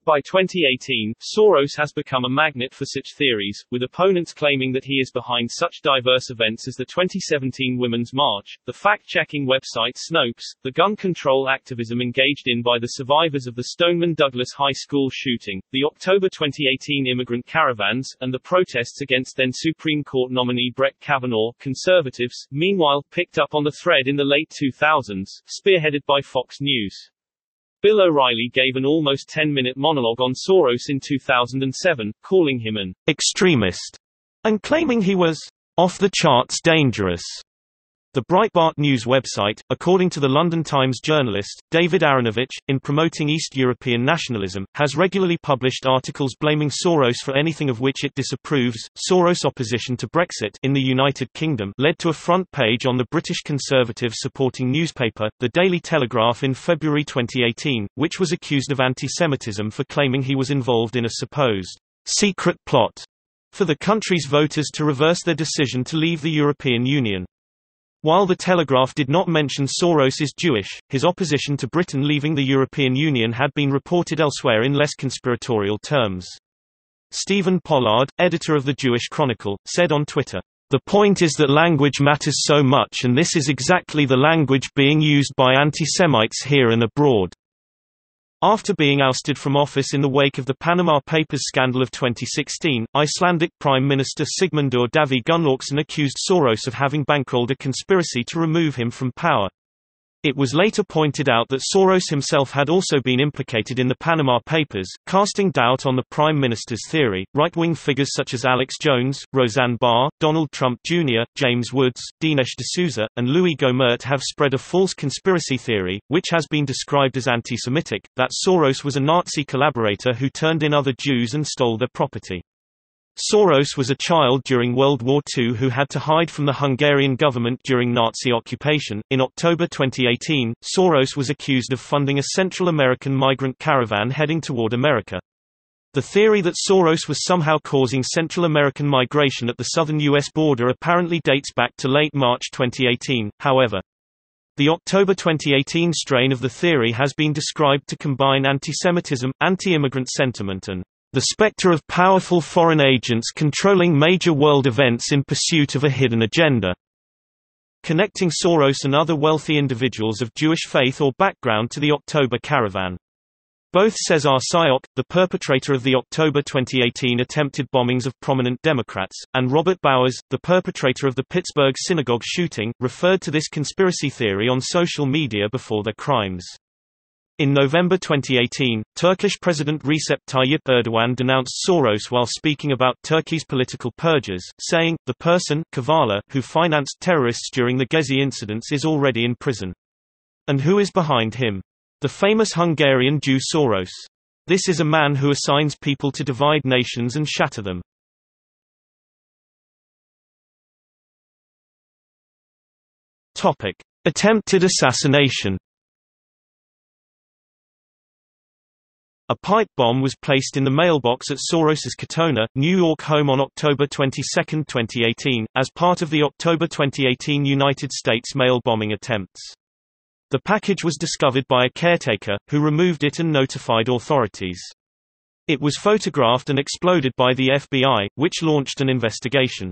By 2018, Soros has become a magnet for such theories, with opponents claiming that he is behind such diverse events as the 2017 Women's March, the fact-checking website Snopes, the gun control activism engaged in by the survivors of the Stoneman Douglas High School shooting, the October 2018 immigrant caravans, and the protests against then Supreme Court nominee Brett Kavanaugh. Conservatives, meanwhile, picked up on the thread in the late 2000s, spearheaded by Fox News. Bill O'Reilly gave an almost 10-minute monologue on Soros in 2007, calling him an extremist and claiming he was off the charts dangerous. The Breitbart News website, according to the London Times journalist, David Aaronovitch, in promoting East European nationalism, has regularly published articles blaming Soros for anything of which it disapproves. Soros' opposition to Brexit in the United Kingdom led to a front page on the British Conservative supporting newspaper, The Daily Telegraph in February 2018, which was accused of anti-Semitism for claiming he was involved in a supposed secret plot for the country's voters to reverse their decision to leave the European Union. While the Telegraph did not mention Soros is Jewish, his opposition to Britain leaving the European Union had been reported elsewhere in less conspiratorial terms. Stephen Pollard, editor of the Jewish Chronicle, said on Twitter, The point is that language matters so much and this is exactly the language being used by anti-Semites here and abroad. After being ousted from office in the wake of the Panama Papers scandal of 2016, Icelandic Prime Minister Sigmundur Davíð Gunnlaugsson accused Soros of having bankrolled a conspiracy to remove him from power. It was later pointed out that Soros himself had also been implicated in the Panama Papers, casting doubt on the Prime Minister's theory. Right wing figures such as Alex Jones, Roseanne Barr, Donald Trump Jr., James Woods, Dinesh D'Souza, and Louis Gohmert have spread a false conspiracy theory, which has been described as anti Semitic, that Soros was a Nazi collaborator who turned in other Jews and stole their property. Soros was a child during World War II who had to hide from the Hungarian government during Nazi occupation. In October 2018, Soros was accused of funding a Central American migrant caravan heading toward America. The theory that Soros was somehow causing Central American migration at the southern U.S. border apparently dates back to late March 2018, however. The October 2018 strain of the theory has been described to combine antisemitism, anti-immigrant sentiment and the specter of powerful foreign agents controlling major world events in pursuit of a hidden agenda. Connecting Soros and other wealthy individuals of Jewish faith or background to the October Caravan. Both Cesar Sayoc, the perpetrator of the October 2018 attempted bombings of prominent Democrats, and Robert Bowers, the perpetrator of the Pittsburgh synagogue shooting, referred to this conspiracy theory on social media before their crimes. In November 2018, Turkish President Recep Tayyip Erdogan denounced Soros while speaking about Turkey's political purges, saying, the person Kavala, who financed terrorists during the Gezi incidents is already in prison. And who is behind him? The famous Hungarian Jew Soros. This is a man who assigns people to divide nations and shatter them. Attempted assassination A pipe bomb was placed in the mailbox at Soros's Katonah, New York home on October 22, 2018, as part of the October 2018 United States mail bombing attempts. The package was discovered by a caretaker, who removed it and notified authorities. It was photographed and exploded by the FBI, which launched an investigation.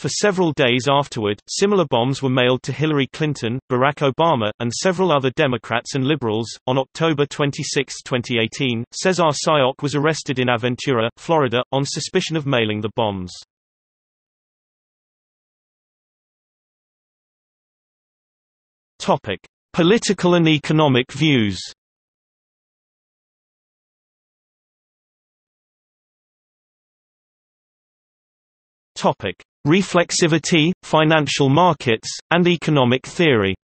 For several days afterward, similar bombs were mailed to Hillary Clinton, Barack Obama, and several other Democrats and liberals. On October 26, 2018, Cesar Sayoc was arrested in Aventura, Florida, on suspicion of mailing the bombs. Topic: Political and economic views Topic: Reflexivity, financial markets, and economic theory.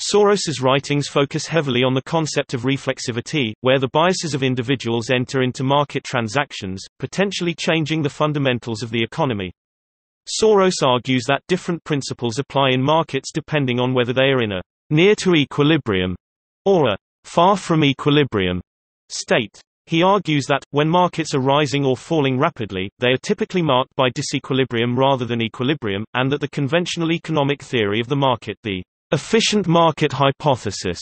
Soros's writings focus heavily on the concept of reflexivity, where the biases of individuals enter into market transactions, potentially changing the fundamentals of the economy. Soros argues that different principles apply in markets depending on whether they are in a near to equilibrium or a far from equilibrium state. He argues that, when markets are rising or falling rapidly, they are typically marked by disequilibrium rather than equilibrium, and that the conventional economic theory of the market the efficient market hypothesis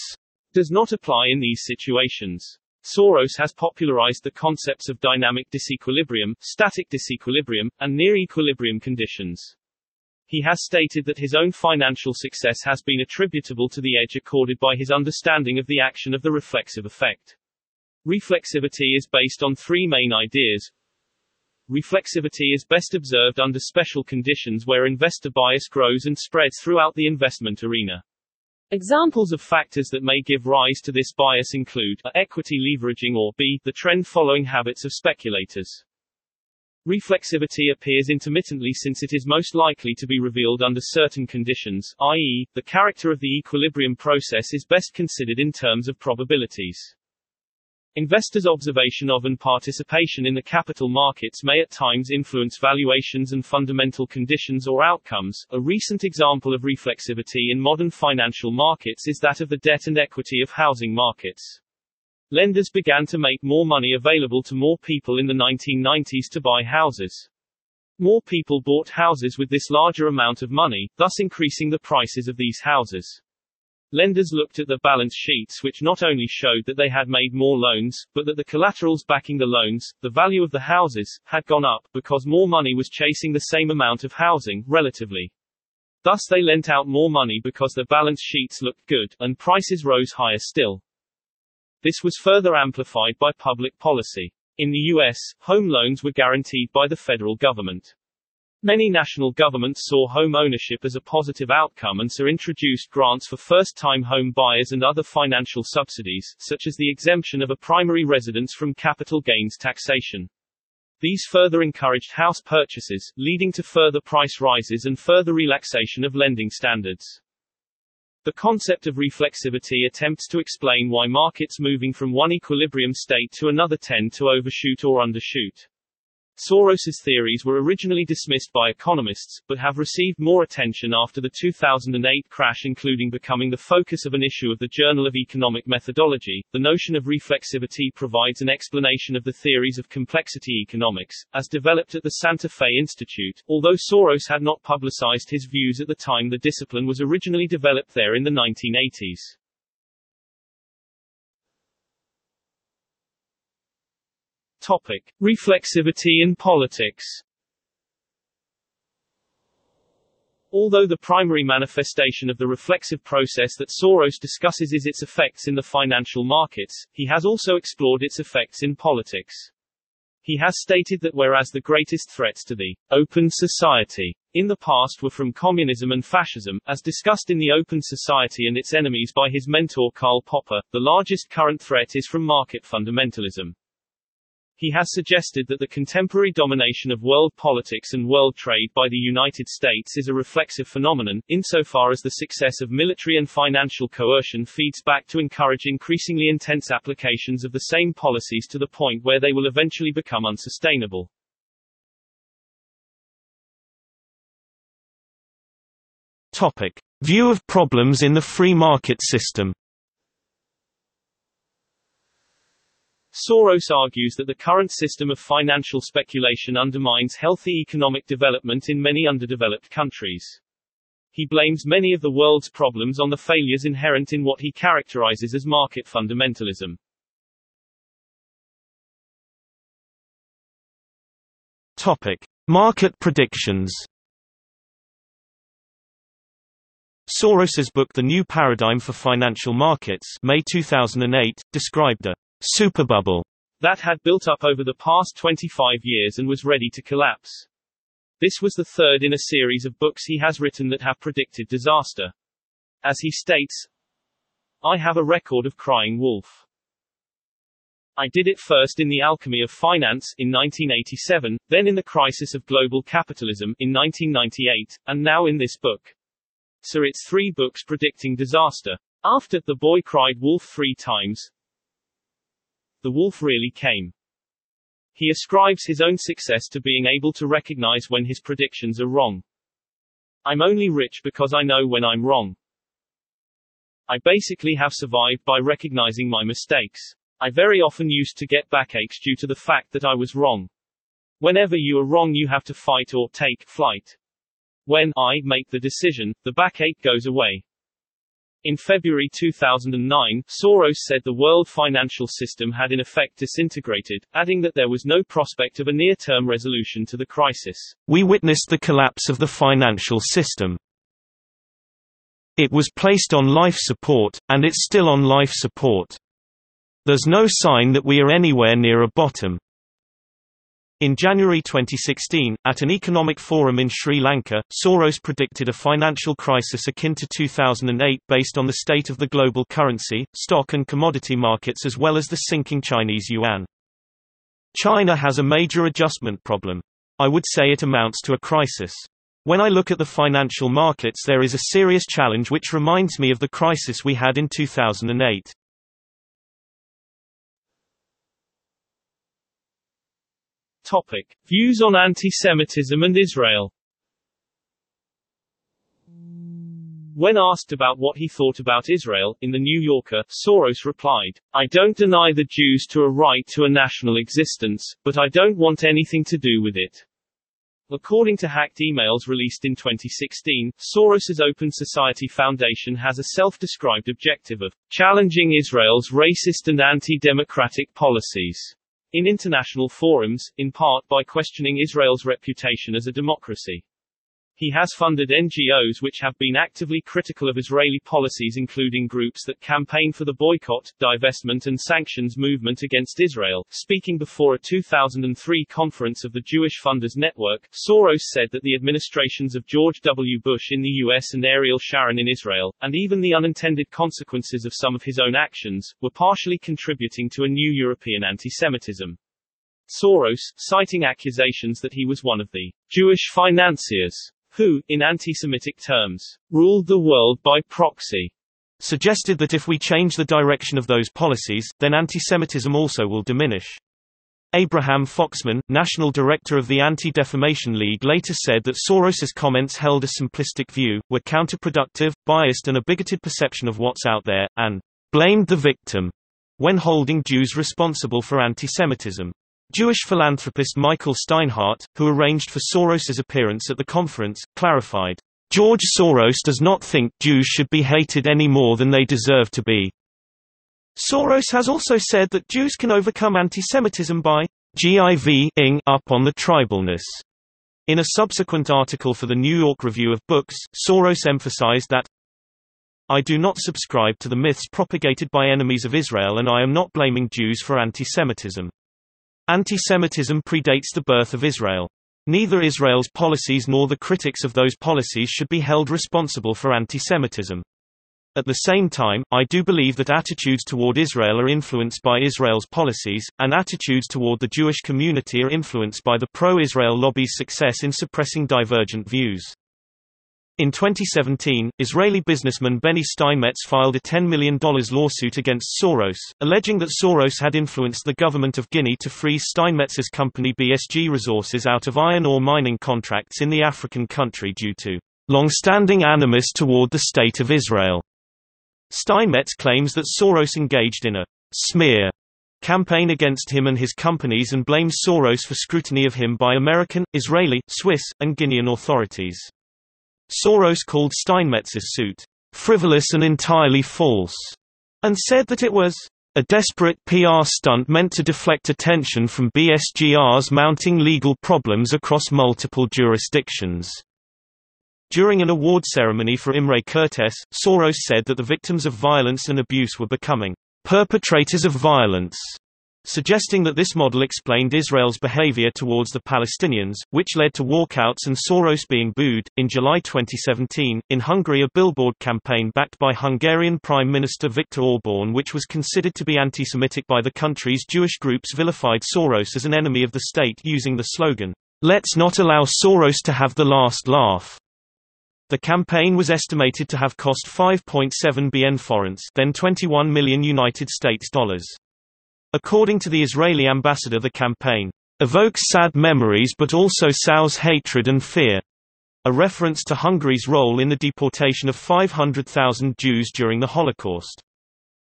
does not apply in these situations. Soros has popularized the concepts of dynamic disequilibrium, static disequilibrium, and near equilibrium conditions. He has stated that his own financial success has been attributable to the edge accorded by his understanding of the action of the reflexive effect. Reflexivity is based on three main ideas. Reflexivity is best observed under special conditions where investor bias grows and spreads throughout the investment arena. Examples of factors that may give rise to this bias include a. equity leveraging or b. the trend-following habits of speculators. Reflexivity appears intermittently since it is most likely to be revealed under certain conditions, i.e., the character of the equilibrium process is best considered in terms of probabilities. Investors' observation of and participation in the capital markets may at times influence valuations and fundamental conditions or outcomes. A recent example of reflexivity in modern financial markets is that of the debt and equity of housing markets. Lenders began to make more money available to more people in the 1990s to buy houses. More people bought houses with this larger amount of money, thus increasing the prices of these houses. Lenders looked at the balance sheets which not only showed that they had made more loans, but that the collaterals backing the loans, the value of the houses, had gone up, because more money was chasing the same amount of housing, relatively. Thus they lent out more money because their balance sheets looked good, and prices rose higher still. This was further amplified by public policy. In the U.S., home loans were guaranteed by the federal government. Many national governments saw home ownership as a positive outcome and so introduced grants for first-time home buyers and other financial subsidies, such as the exemption of a primary residence from capital gains taxation. These further encouraged house purchases, leading to further price rises and further relaxation of lending standards. The concept of reflexivity attempts to explain why markets moving from one equilibrium state to another tend to overshoot or undershoot. Soros's theories were originally dismissed by economists, but have received more attention after the 2008 crash including becoming the focus of an issue of the Journal of Economic Methodology. The notion of reflexivity provides an explanation of the theories of complexity economics, as developed at the Santa Fe Institute, although Soros had not publicized his views at the time the discipline was originally developed there in the 1980s. Topic: Reflexivity in politics. Although the primary manifestation of the reflexive process that Soros discusses is its effects in the financial markets, he has also explored its effects in politics. He has stated that whereas the greatest threats to the open society in the past were from communism and fascism, as discussed in the Open Society and its enemies by his mentor Karl Popper, the largest current threat is from market fundamentalism. He has suggested that the contemporary domination of world politics and world trade by the United States is a reflexive phenomenon, insofar as the success of military and financial coercion feeds back to encourage increasingly intense applications of the same policies to the point where they will eventually become unsustainable. Topic. View of problems in the free market system Soros argues that the current system of financial speculation undermines healthy economic development in many underdeveloped countries. He blames many of the world's problems on the failures inherent in what he characterizes as market fundamentalism. Topic: Market predictions. Soros's book The New Paradigm for Financial Markets, May 2008, described a superbubble that had built up over the past 25 years and was ready to collapse. This was the third in a series of books he has written that have predicted disaster. As he states, I have a record of crying wolf. I did it first in The Alchemy of Finance in 1987, then in The Crisis of Global Capitalism in 1998, and now in this book. So it's three books predicting disaster. After The Boy Cried Wolf three times, the wolf really came. He ascribes his own success to being able to recognize when his predictions are wrong. I'm only rich because I know when I'm wrong. I basically have survived by recognizing my mistakes. I very often used to get backaches due to the fact that I was wrong. Whenever you are wrong, you have to fight or take flight. When I make the decision, the backache goes away. In February 2009, Soros said the world financial system had in effect disintegrated, adding that there was no prospect of a near-term resolution to the crisis. We witnessed the collapse of the financial system. It was placed on life support, and it's still on life support. There's no sign that we are anywhere near a bottom. In January 2016, at an economic forum in Sri Lanka, Soros predicted a financial crisis akin to 2008 based on the state of the global currency, stock and commodity markets as well as the sinking Chinese yuan. China has a major adjustment problem. I would say it amounts to a crisis. When I look at the financial markets there is a serious challenge which reminds me of the crisis we had in 2008. Topic. Views on anti-Semitism and Israel When asked about what he thought about Israel, in The New Yorker, Soros replied, I don't deny the Jews to a right to a national existence, but I don't want anything to do with it. According to hacked emails released in 2016, Soros's Open Society Foundation has a self-described objective of challenging Israel's racist and anti-democratic policies in international forums, in part by questioning Israel's reputation as a democracy. He has funded NGOs which have been actively critical of Israeli policies including groups that campaign for the boycott, divestment and sanctions movement against Israel. Speaking before a 2003 conference of the Jewish Funders Network, Soros said that the administrations of George W. Bush in the US and Ariel Sharon in Israel, and even the unintended consequences of some of his own actions, were partially contributing to a new European anti-Semitism. Soros, citing accusations that he was one of the Jewish financiers who, in anti-Semitic terms, ruled the world by proxy, suggested that if we change the direction of those policies, then anti-Semitism also will diminish. Abraham Foxman, national director of the Anti-Defamation League later said that Soros's comments held a simplistic view, were counterproductive, biased and a bigoted perception of what's out there, and blamed the victim when holding Jews responsible for anti-Semitism. Jewish philanthropist Michael Steinhardt, who arranged for Soros's appearance at the conference, clarified, George Soros does not think Jews should be hated any more than they deserve to be. Soros has also said that Jews can overcome antisemitism by giving up on the tribalness In a subsequent article for the New York Review of Books, Soros emphasized that I do not subscribe to the myths propagated by enemies of Israel and I am not blaming Jews for anti-Semitism. Anti-Semitism predates the birth of Israel. Neither Israel's policies nor the critics of those policies should be held responsible for anti-Semitism. At the same time, I do believe that attitudes toward Israel are influenced by Israel's policies, and attitudes toward the Jewish community are influenced by the pro-Israel lobby's success in suppressing divergent views. In 2017, Israeli businessman Benny Steinmetz filed a $10 million lawsuit against Soros, alleging that Soros had influenced the government of Guinea to freeze Steinmetz's company BSG Resources out of iron ore mining contracts in the African country due to long-standing animus toward the State of Israel. Steinmetz claims that Soros engaged in a smear campaign against him and his companies and blames Soros for scrutiny of him by American, Israeli, Swiss, and Guinean authorities. Soros called Steinmetz's suit frivolous and entirely false, and said that it was a desperate PR stunt meant to deflect attention from BSGR's mounting legal problems across multiple jurisdictions. During an award ceremony for Imre Kertész, Soros said that the victims of violence and abuse were becoming perpetrators of violence suggesting that this model explained Israel's behavior towards the Palestinians, which led to walkouts and Soros being booed. In July 2017, in Hungary, a billboard campaign backed by Hungarian Prime Minister Viktor Orban, which was considered to be anti Semitic by the country's Jewish groups, vilified Soros as an enemy of the state using the slogan, Let's not allow Soros to have the last laugh. The campaign was estimated to have cost 5.7 bn forints, then 21 million United States dollars. According to the Israeli ambassador the campaign evokes sad memories but also sows hatred and fear. A reference to Hungary's role in the deportation of 500,000 Jews during the Holocaust.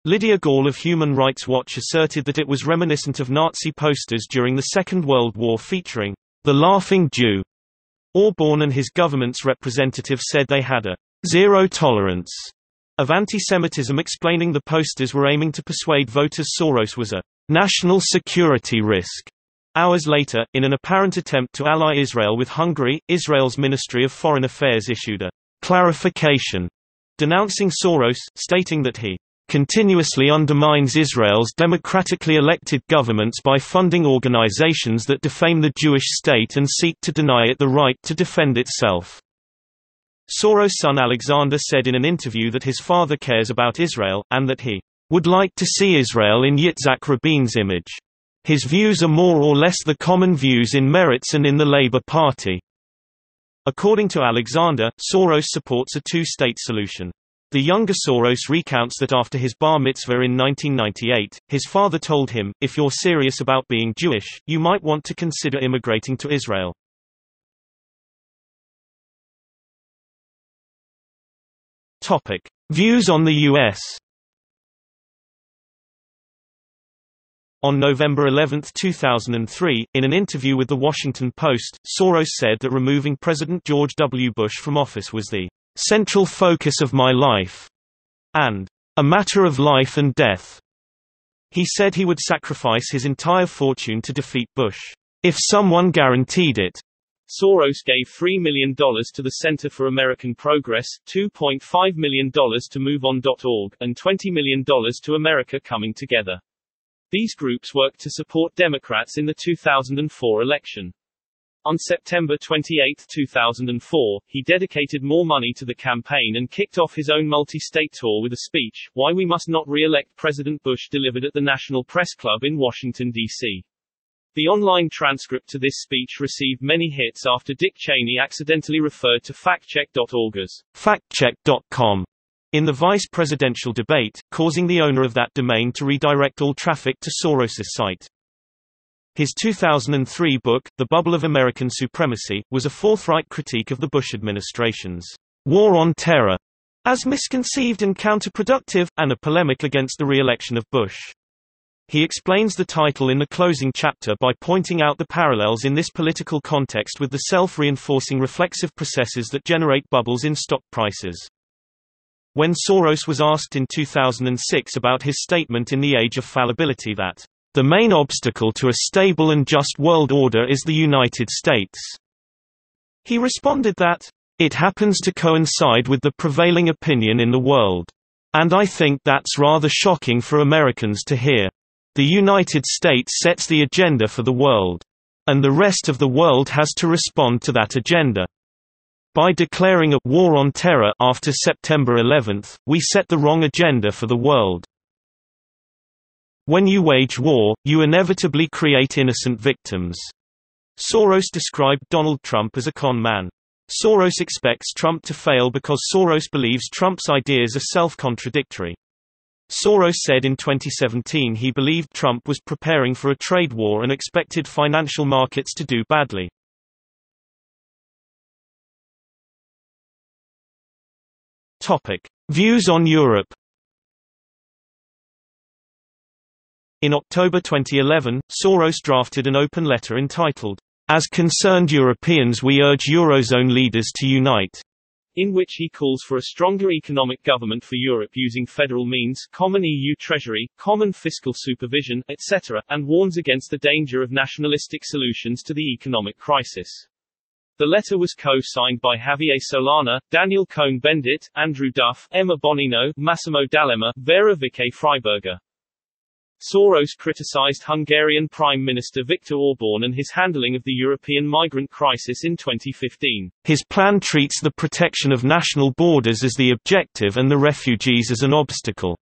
Lydia Gall of Human Rights Watch asserted that it was reminiscent of Nazi posters during the Second World War featuring the Laughing Jew. Orban and his government's representative said they had a zero tolerance of anti-Semitism explaining the posters were aiming to persuade voters Soros was a national security risk. Hours later, in an apparent attempt to ally Israel with Hungary, Israel's Ministry of Foreign Affairs issued a clarification denouncing Soros, stating that he continuously undermines Israel's democratically elected governments by funding organizations that defame the Jewish state and seek to deny it the right to defend itself. Soros' son Alexander said in an interview that his father cares about Israel, and that he would like to see Israel in Yitzhak Rabin's image. His views are more or less the common views in Meretz and in the Labour Party. According to Alexander, Soros supports a two-state solution. The younger Soros recounts that after his bar mitzvah in 1998, his father told him, if you're serious about being Jewish, you might want to consider immigrating to Israel. Topic: Views on the U.S. On November 11, 2003, in an interview with The Washington Post, Soros said that removing President George W. Bush from office was the central focus of my life, and a matter of life and death. He said he would sacrifice his entire fortune to defeat Bush, if someone guaranteed it. Soros gave $3 million to the Center for American Progress, $2.5 million to MoveOn.org, and $20 million to America Coming Together. These groups worked to support Democrats in the 2004 election. On September 28, 2004, he dedicated more money to the campaign and kicked off his own multi-state tour with a speech, Why We Must Not Re-elect President Bush delivered at the National Press Club in Washington, D.C. The online transcript to this speech received many hits after Dick Cheney accidentally referred to factcheck.org as factcheck.com in the vice presidential debate, causing the owner of that domain to redirect all traffic to Soros's site. His 2003 book, The Bubble of American Supremacy, was a forthright critique of the Bush administration's war on terror as misconceived and counterproductive, and a polemic against the re-election of Bush. He explains the title in the closing chapter by pointing out the parallels in this political context with the self-reinforcing reflexive processes that generate bubbles in stock prices. When Soros was asked in 2006 about his statement in The Age of Fallibility that, "...the main obstacle to a stable and just world order is the United States," He responded that, "...it happens to coincide with the prevailing opinion in the world. And I think that's rather shocking for Americans to hear. The United States sets the agenda for the world. And the rest of the world has to respond to that agenda. By declaring a war on terror after September 11, we set the wrong agenda for the world. When you wage war, you inevitably create innocent victims. Soros described Donald Trump as a con man. Soros expects Trump to fail because Soros believes Trump's ideas are self-contradictory. Soros said in 2017 he believed Trump was preparing for a trade war and expected financial markets to do badly. Topic: Views on Europe. In October 2011, Soros drafted an open letter entitled, As Concerned Europeans we urge Eurozone leaders to unite, in which he calls for a stronger economic government for Europe using federal means, common EU treasury, common fiscal supervision, etc., and warns against the danger of nationalistic solutions to the economic crisis. The letter was co-signed by Javier Solana, Daniel Cohn-Bendit, Andrew Duff, Emma Bonino, Massimo D'Alema, Vaira Vīķe-Freiberga. Soros criticized Hungarian Prime Minister Viktor Orban and his handling of the European migrant crisis in 2015. His plan treats the protection of national borders as the objective and the refugees as an obstacle.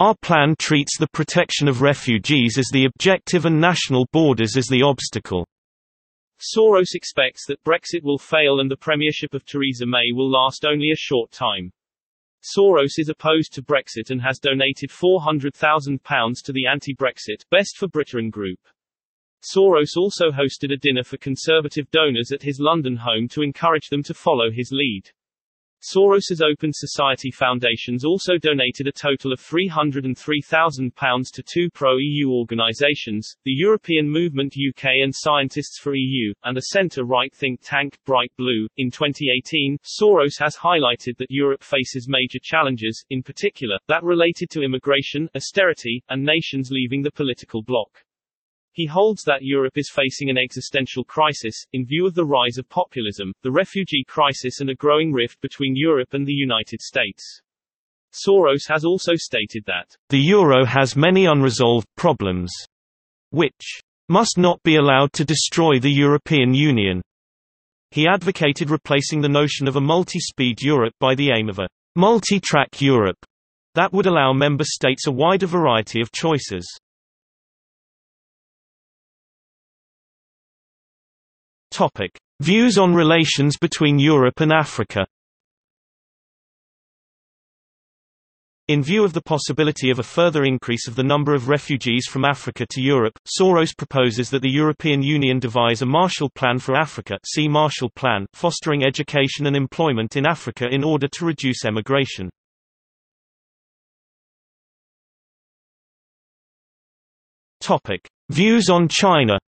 Our plan treats the protection of refugees as the objective and national borders as the obstacle. Soros expects that Brexit will fail and the premiership of Theresa May will last only a short time. Soros is opposed to Brexit and has donated £400,000 to the anti-Brexit, Best for Britain group. Soros also hosted a dinner for conservative donors at his London home to encourage them to follow his lead. Soros's Open Society foundations also donated a total of £303,000 to two pro-EU organisations, the European Movement UK and Scientists for EU, and a centre-right think tank, Bright Blue. In 2018, Soros has highlighted that Europe faces major challenges, in particular, that related to immigration, austerity, and nations leaving the political bloc. He holds that Europe is facing an existential crisis, in view of the rise of populism, the refugee crisis and a growing rift between Europe and the United States. Soros has also stated that, The euro has many unresolved problems, which must not be allowed to destroy the European Union. He advocated replacing the notion of a multi-speed Europe by the aim of a multi-track Europe that would allow member states a wider variety of choices. Topic: Views on relations between Europe and Africa. In view of the possibility of a further increase of the number of refugees from Africa to Europe, Soros proposes that the European Union devise a Marshall Plan for Africa see Marshall Plan, fostering education and employment in Africa in order to reduce emigration. Views on China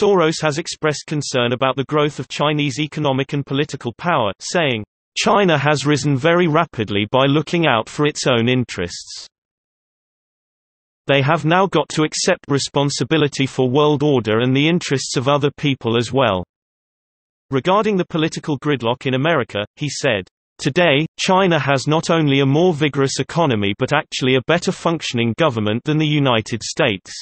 Soros has expressed concern about the growth of Chinese economic and political power, saying, China has risen very rapidly by looking out for its own interests. They have now got to accept responsibility for world order and the interests of other people as well. Regarding the political gridlock in America, he said, Today, China has not only a more vigorous economy but actually a better functioning government than the United States.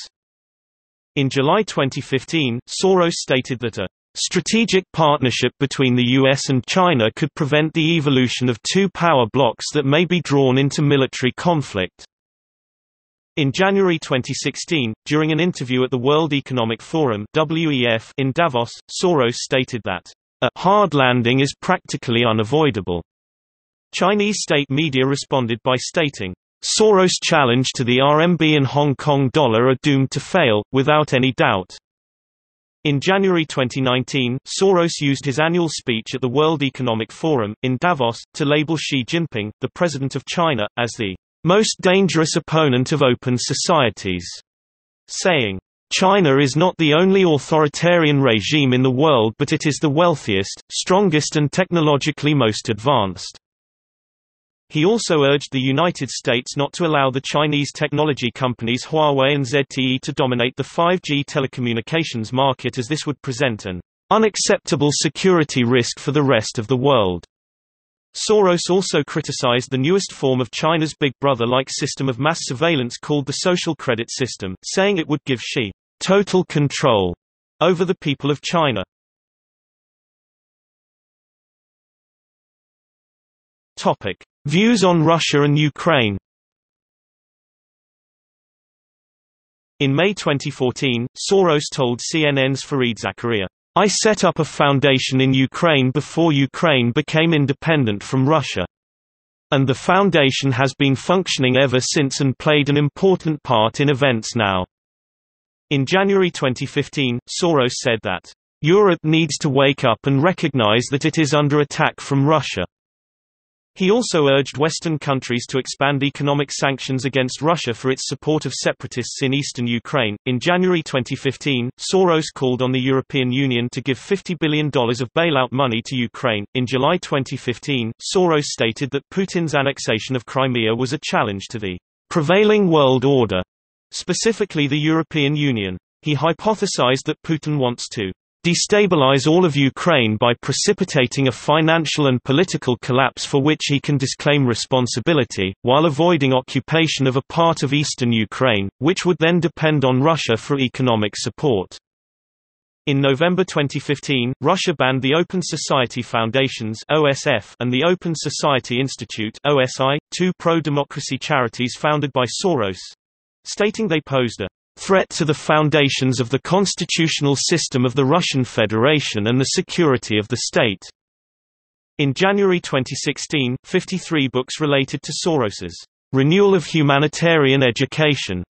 In July 2015, Soros stated that a strategic partnership between the US and China could prevent the evolution of two power blocs that may be drawn into military conflict. In January 2016, during an interview at the World Economic Forum WEF in Davos, Soros stated that, "...a hard landing is practically unavoidable." Chinese state media responded by stating, Soros' challenge to the RMB and Hong Kong dollar are doomed to fail, without any doubt. In January 2019, Soros used his annual speech at the World Economic Forum, in Davos, to label Xi Jinping, the president of China, as the most dangerous opponent of open societies, saying, China is not the only authoritarian regime in the world but it is the wealthiest, strongest and technologically most advanced. He also urged the United States not to allow the Chinese technology companies Huawei and ZTE to dominate the 5G telecommunications market as this would present an unacceptable security risk for the rest of the world. Soros also criticized the newest form of China's Big Brother-like system of mass surveillance called the social credit system, saying it would give Xi total control over the people of China. Topic: Views on Russia and Ukraine. In May 2014, Soros told CNN's Fareed Zakaria, I set up a foundation in Ukraine before Ukraine became independent from Russia. And the foundation has been functioning ever since and played an important part in events now. In January 2015, Soros said that, Europe needs to wake up and recognize that it is under attack from Russia. He also urged Western countries to expand economic sanctions against Russia for its support of separatists in eastern Ukraine. In January 2015, Soros called on the European Union to give $50 billion of bailout money to Ukraine. In July 2015, Soros stated that Putin's annexation of Crimea was a challenge to the prevailing world order, specifically the European Union. He hypothesized that Putin wants to destabilize all of Ukraine by precipitating a financial and political collapse for which he can disclaim responsibility, while avoiding occupation of a part of eastern Ukraine, which would then depend on Russia for economic support. In November 2015, Russia banned the Open Society Foundations (OSF) and the Open Society Institute (OSI), two pro-democracy charities founded by Soros, stating they posed a threat to the foundations of the constitutional system of the Russian Federation and the security of the state. In January 2016, 53 books related to Soros's renewal of humanitarian education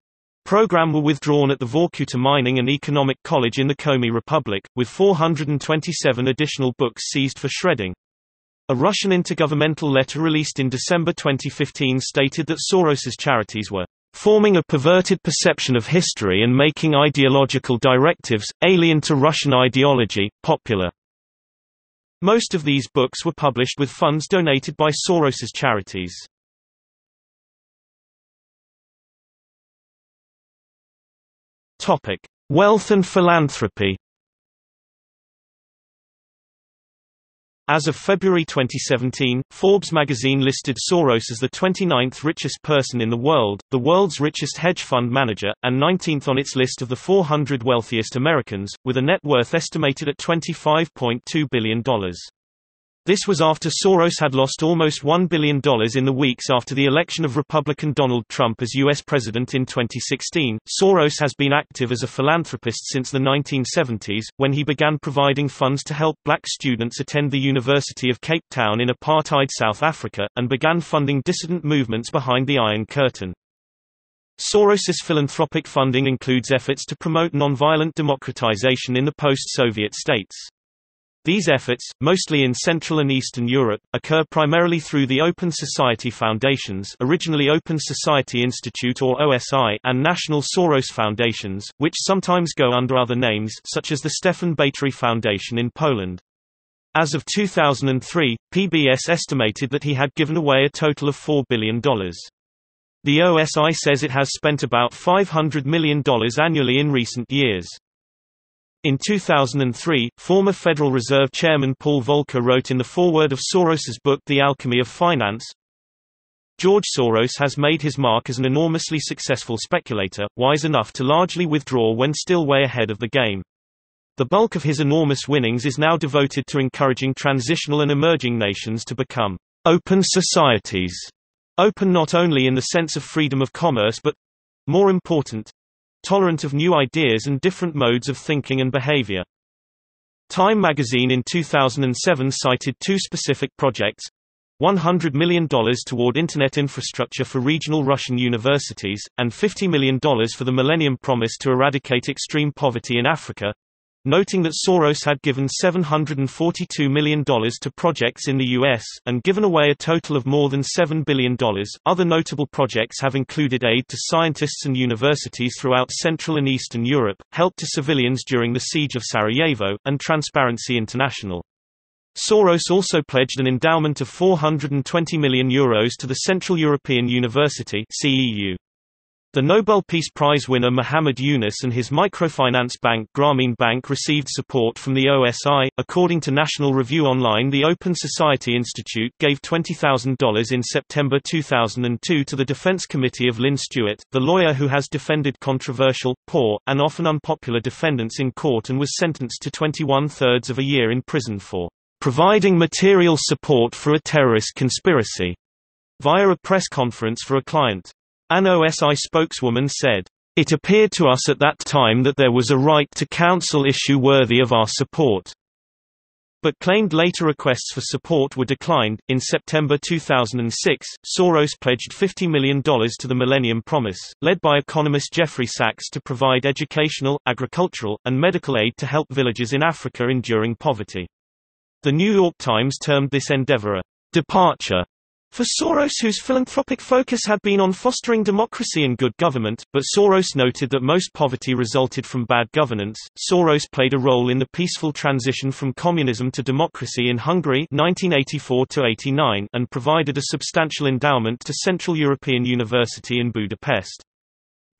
program were withdrawn at the Vorkuta Mining and Economic College in the Komi Republic, with 427 additional books seized for shredding. A Russian intergovernmental letter released in December 2015 stated that Soros's charities were forming a perverted perception of history and making ideological directives, alien to Russian ideology, popular. Most of these books were published with funds donated by Soros's charities. Wealth and philanthropy As of February 2017, Forbes magazine listed Soros as the 29th richest person in the world, the world's richest hedge fund manager, and 19th on its list of the 400 wealthiest Americans, with a net worth estimated at $25.2 billion. This was after Soros had lost almost $1 billion in the weeks after the election of Republican Donald Trump as U.S. President in 2016. Soros has been active as a philanthropist since the 1970s, when he began providing funds to help black students attend the University of Cape Town in apartheid South Africa, and began funding dissident movements behind the Iron Curtain. Soros's philanthropic funding includes efforts to promote nonviolent democratization in the post-Soviet states. These efforts, mostly in Central and Eastern Europe, occur primarily through the Open Society Foundations originally Open Society Institute or OSI and National Soros Foundations, which sometimes go under other names such as the Stefan Batory Foundation in Poland. As of 2003, PBS estimated that he had given away a total of $4 billion. The OSI says it has spent about $500 million annually in recent years. In 2003, former Federal Reserve Chairman Paul Volcker wrote in the foreword of Soros's book The Alchemy of Finance, George Soros has made his mark as an enormously successful speculator, wise enough to largely withdraw when still way ahead of the game. The bulk of his enormous winnings is now devoted to encouraging transitional and emerging nations to become open societies. Open not only in the sense of freedom of commerce but, more important, tolerant of new ideas and different modes of thinking and behavior. Time magazine in 2007 cited two specific projects, $100 million toward Internet infrastructure for regional Russian universities, and $50 million for the Millennium Promise to eradicate extreme poverty in Africa, noting that Soros had given $742 million to projects in the U.S., and given away a total of more than $7 billion. Other notable projects have included aid to scientists and universities throughout Central and Eastern Europe, help to civilians during the siege of Sarajevo, and Transparency International. Soros also pledged an endowment of €420 million Euros to the Central European University CEU. The Nobel Peace Prize winner Muhammad Yunus and his microfinance bank Grameen Bank received support from the OSI. According to National Review Online, the Open Society Institute gave $20,000 in September 2002 to the Defense Committee of Lynne Stewart, the lawyer who has defended controversial, poor, and often unpopular defendants in court and was sentenced to 21 thirds of a year in prison for providing material support for a terrorist conspiracy via a press conference for a client. An OSI spokeswoman said, It appeared to us at that time that there was a right to counsel issue worthy of our support but claimed later requests for support were declined. In September 2006, Soros pledged $50 million to the Millennium Promise, led by economist Jeffrey Sachs to provide educational, agricultural, and medical aid to help villages in Africa enduring poverty. The New York Times termed this endeavor a departure for Soros whose philanthropic focus had been on fostering democracy and good government, but Soros noted that most poverty resulted from bad governance. Soros played a role in the peaceful transition from communism to democracy in Hungary 1984 89 and provided a substantial endowment to Central European University in Budapest.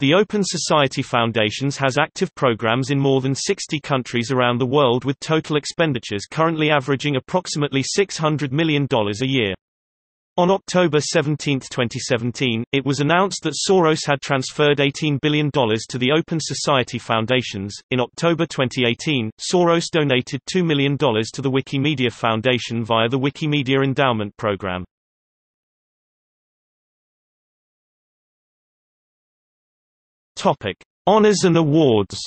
The Open Society Foundations has active programs in more than 60 countries around the world with total expenditures currently averaging approximately $600 million a year. On October 17, 2017, it was announced that Soros had transferred $18 billion to the Open Society Foundations. In October 2018, Soros donated $2 million to the Wikimedia Foundation via the Wikimedia Endowment Program. Topic: Honors and awards.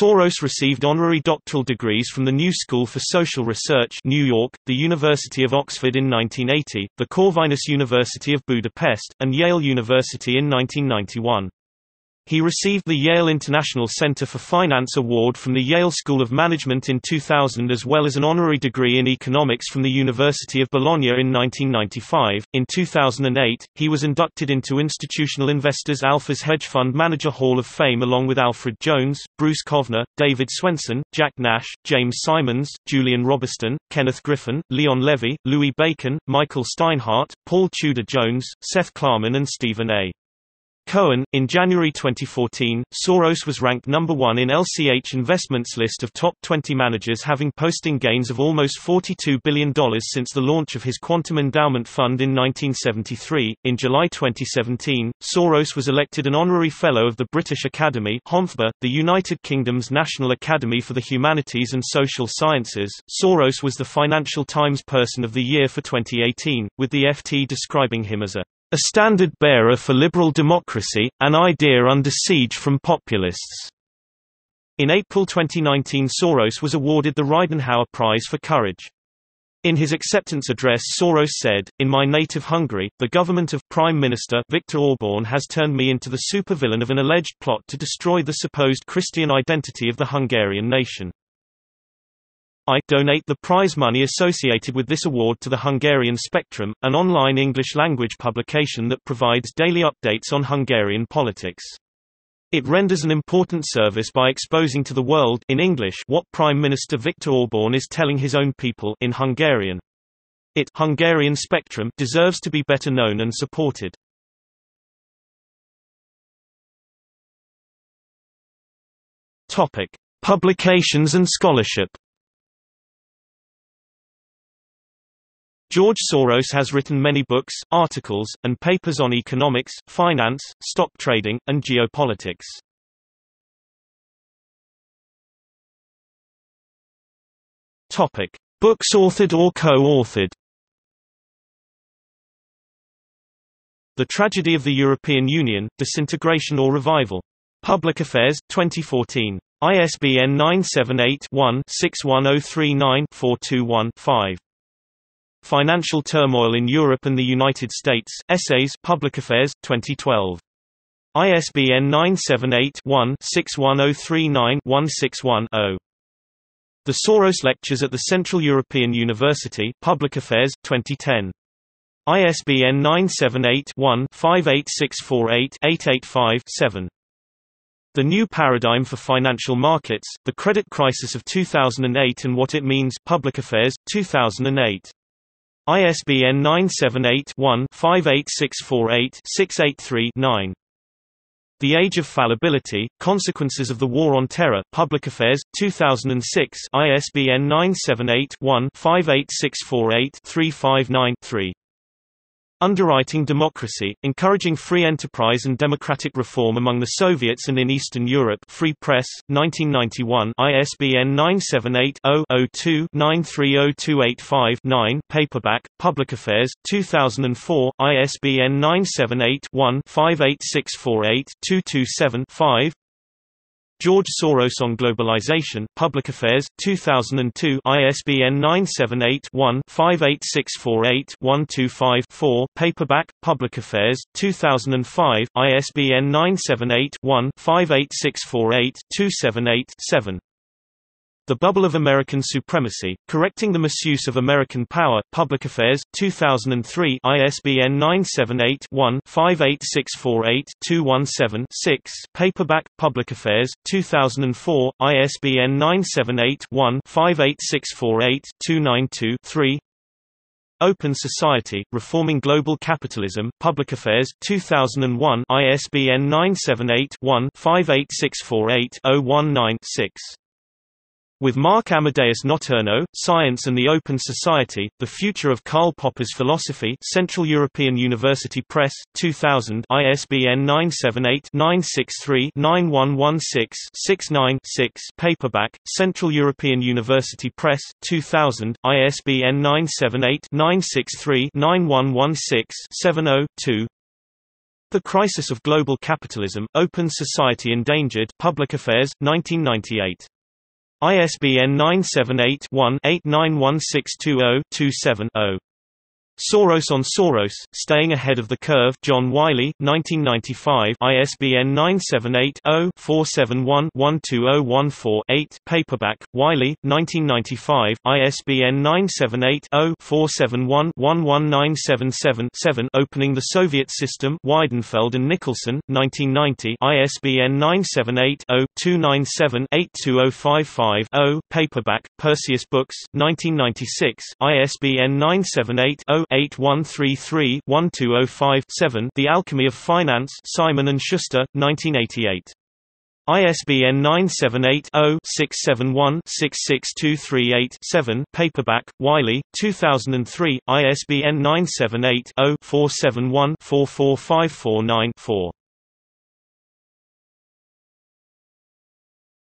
Soros received honorary doctoral degrees from the New School for Social Research New York, the University of Oxford in 1980, the Corvinus University of Budapest, and Yale University in 1991. He received the Yale International Center for Finance Award from the Yale School of Management in 2000 as well as an honorary degree in economics from the University of Bologna in 1995. In 2008, he was inducted into Institutional Investors Alpha's Hedge Fund Manager Hall of Fame along with Alfred Jones, Bruce Kovner, David Swensen, Jack Nash, James Simons, Julian Robertson, Kenneth Griffin, Leon Levy, Louis Bacon, Michael Steinhardt, Paul Tudor Jones, Seth Klarman and Stephen A. Cohen. In January 2014, Soros was ranked number one in LCH Investments list of top 20 managers having posting gains of almost $42 billion since the launch of his Quantum Endowment Fund in 1973. In July 2017, Soros was elected an honorary fellow of the British Academy HOMFBA, the United Kingdom's National Academy for the Humanities and Social Sciences. Soros was the Financial Times Person of the Year for 2018, with the FT describing him as a a standard-bearer for liberal democracy, an idea under siege from populists. In April 2019 Soros was awarded the Ridenhour Prize for Courage. In his acceptance address Soros said, In my native Hungary, the government of Prime Minister Viktor Orban has turned me into the supervillain of an alleged plot to destroy the supposed Christian identity of the Hungarian nation. I donate the prize money associated with this award to the Hungarian Spectrum, an online English-language publication that provides daily updates on Hungarian politics. It renders an important service by exposing to the world in English what Prime Minister Viktor Orban is telling his own people in Hungarian. It Hungarian Spectrum deserves to be better known and supported. Topic: Publications and scholarship. George Soros has written many books, articles, and papers on economics, finance, stock trading, and geopolitics. Topic: Books authored or co-authored. The Tragedy of the European Union: Disintegration or Revival. Public Affairs, 2014. ISBN 978 one 61039 421 5 Financial Turmoil in Europe and the United States, Essays Public Affairs, 2012. ISBN 978-1-61039-161-0. The Soros Lectures at the Central European University Public Affairs, 2010. ISBN 978 one 58648 885 7 The New Paradigm for Financial Markets, The Credit Crisis of 2008 and What It Means Public Affairs, 2008. ISBN 978-1-58648-683-9. The Age of Fallibility, Consequences of the War on Terror, Public Affairs, 2006 ISBN 978-1-58648-359-3. Underwriting Democracy, Encouraging Free Enterprise and Democratic Reform Among the Soviets and in Eastern Europe Free Press, 1991 ISBN 978-0-02-930285-9 Paperback, Public Affairs, 2004, ISBN 978-1-58648-227-5 George Soros on Globalization, Public Affairs, 2002 ISBN 978-1-58648-125-4 Paperback, Public Affairs, 2005 ISBN 978-1-58648-278-7 the Bubble of American Supremacy, Correcting the Misuse of American Power, Public Affairs, 2003 ISBN 978-1-58648-217-6 Paperback, Public Affairs, 2004, ISBN 978-1-58648-292-3 Open Society, Reforming Global Capitalism, Public Affairs, 2001 ISBN 978-1-58648-019-6 with Mark Amadeus Notturno, Science and the Open Society, The Future of Karl Popper's Philosophy Central European University Press, 2000 ISBN 978-963-9116-69-6 Paperback, Central European University Press, 2000, ISBN 978-963-9116-70-2 The Crisis of Global Capitalism, Open Society Endangered, Public Affairs, 1998. ISBN 978-1-891620-27-0. Soros on Soros, Staying Ahead of the Curve. John Wiley, 1995 ISBN 978-0-471-12014-8 Paperback, Wiley, 1995 ISBN 978-0-471-11977-7 Opening the Soviet System. Weidenfeld and Nicolson, 1990 ISBN 978-0-297-82055-0 Paperback, Perseus Books, 1996 ISBN 978 0 8133-1205-7 The Alchemy of Finance Simon & Schuster, 1988. ISBN 978-0-671-66238-7 Paperback, Wiley, 2003, ISBN 978-0-471-44549-4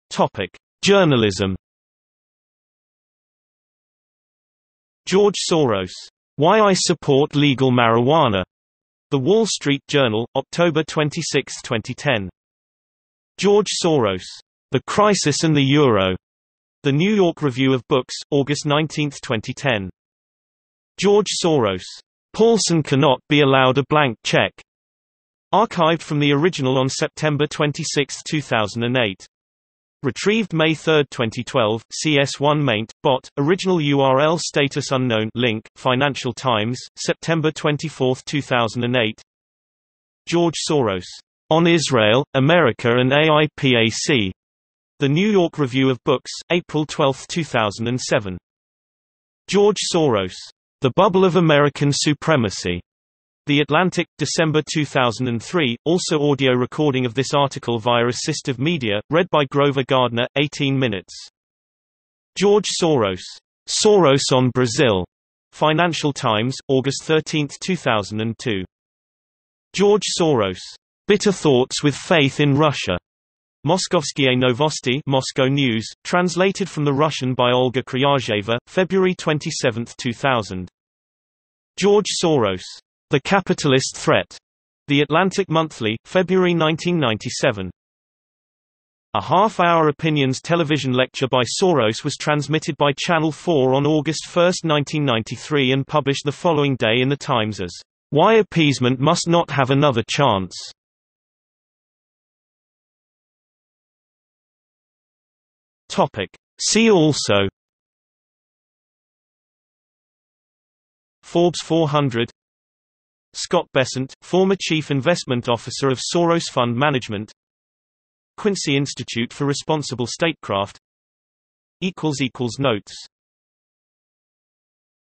Topic. Journalism George Soros why I Support Legal Marijuana. The Wall Street Journal, October 26, 2010. George Soros. The Crisis and the Euro. The New York Review of Books, August 19, 2010. George Soros. Paulson cannot be allowed a blank check. Archived from the original on September 26, 2008. Retrieved May 3, 2012, CS1 maint, bot, original URL status unknown link, Financial Times, September 24, 2008 George Soros. On Israel, America and AIPAC. The New York Review of Books, April 12, 2007. George Soros. The Bubble of American Supremacy. The Atlantic, December 2003, also audio recording of this article via assistive media, read by Grover Gardner, 18 minutes. George Soros. Soros on Brazil. Financial Times, August 13, 2002. George Soros. Bitter Thoughts with Faith in Russia. Moskovskie Novosti Moscow News, translated from the Russian by Olga Kryazheva, February 27, 2000. George Soros. The Capitalist Threat. The Atlantic Monthly, February 1997. A half-hour opinions television lecture by Soros was transmitted by Channel 4 on August 1, 1993 and published the following day in The Times as, "...why appeasement must not have another chance." See also Forbes 400 Scott Bessent, former Chief Investment Officer of Soros Fund Management. Quincy Institute for Responsible Statecraft. Notes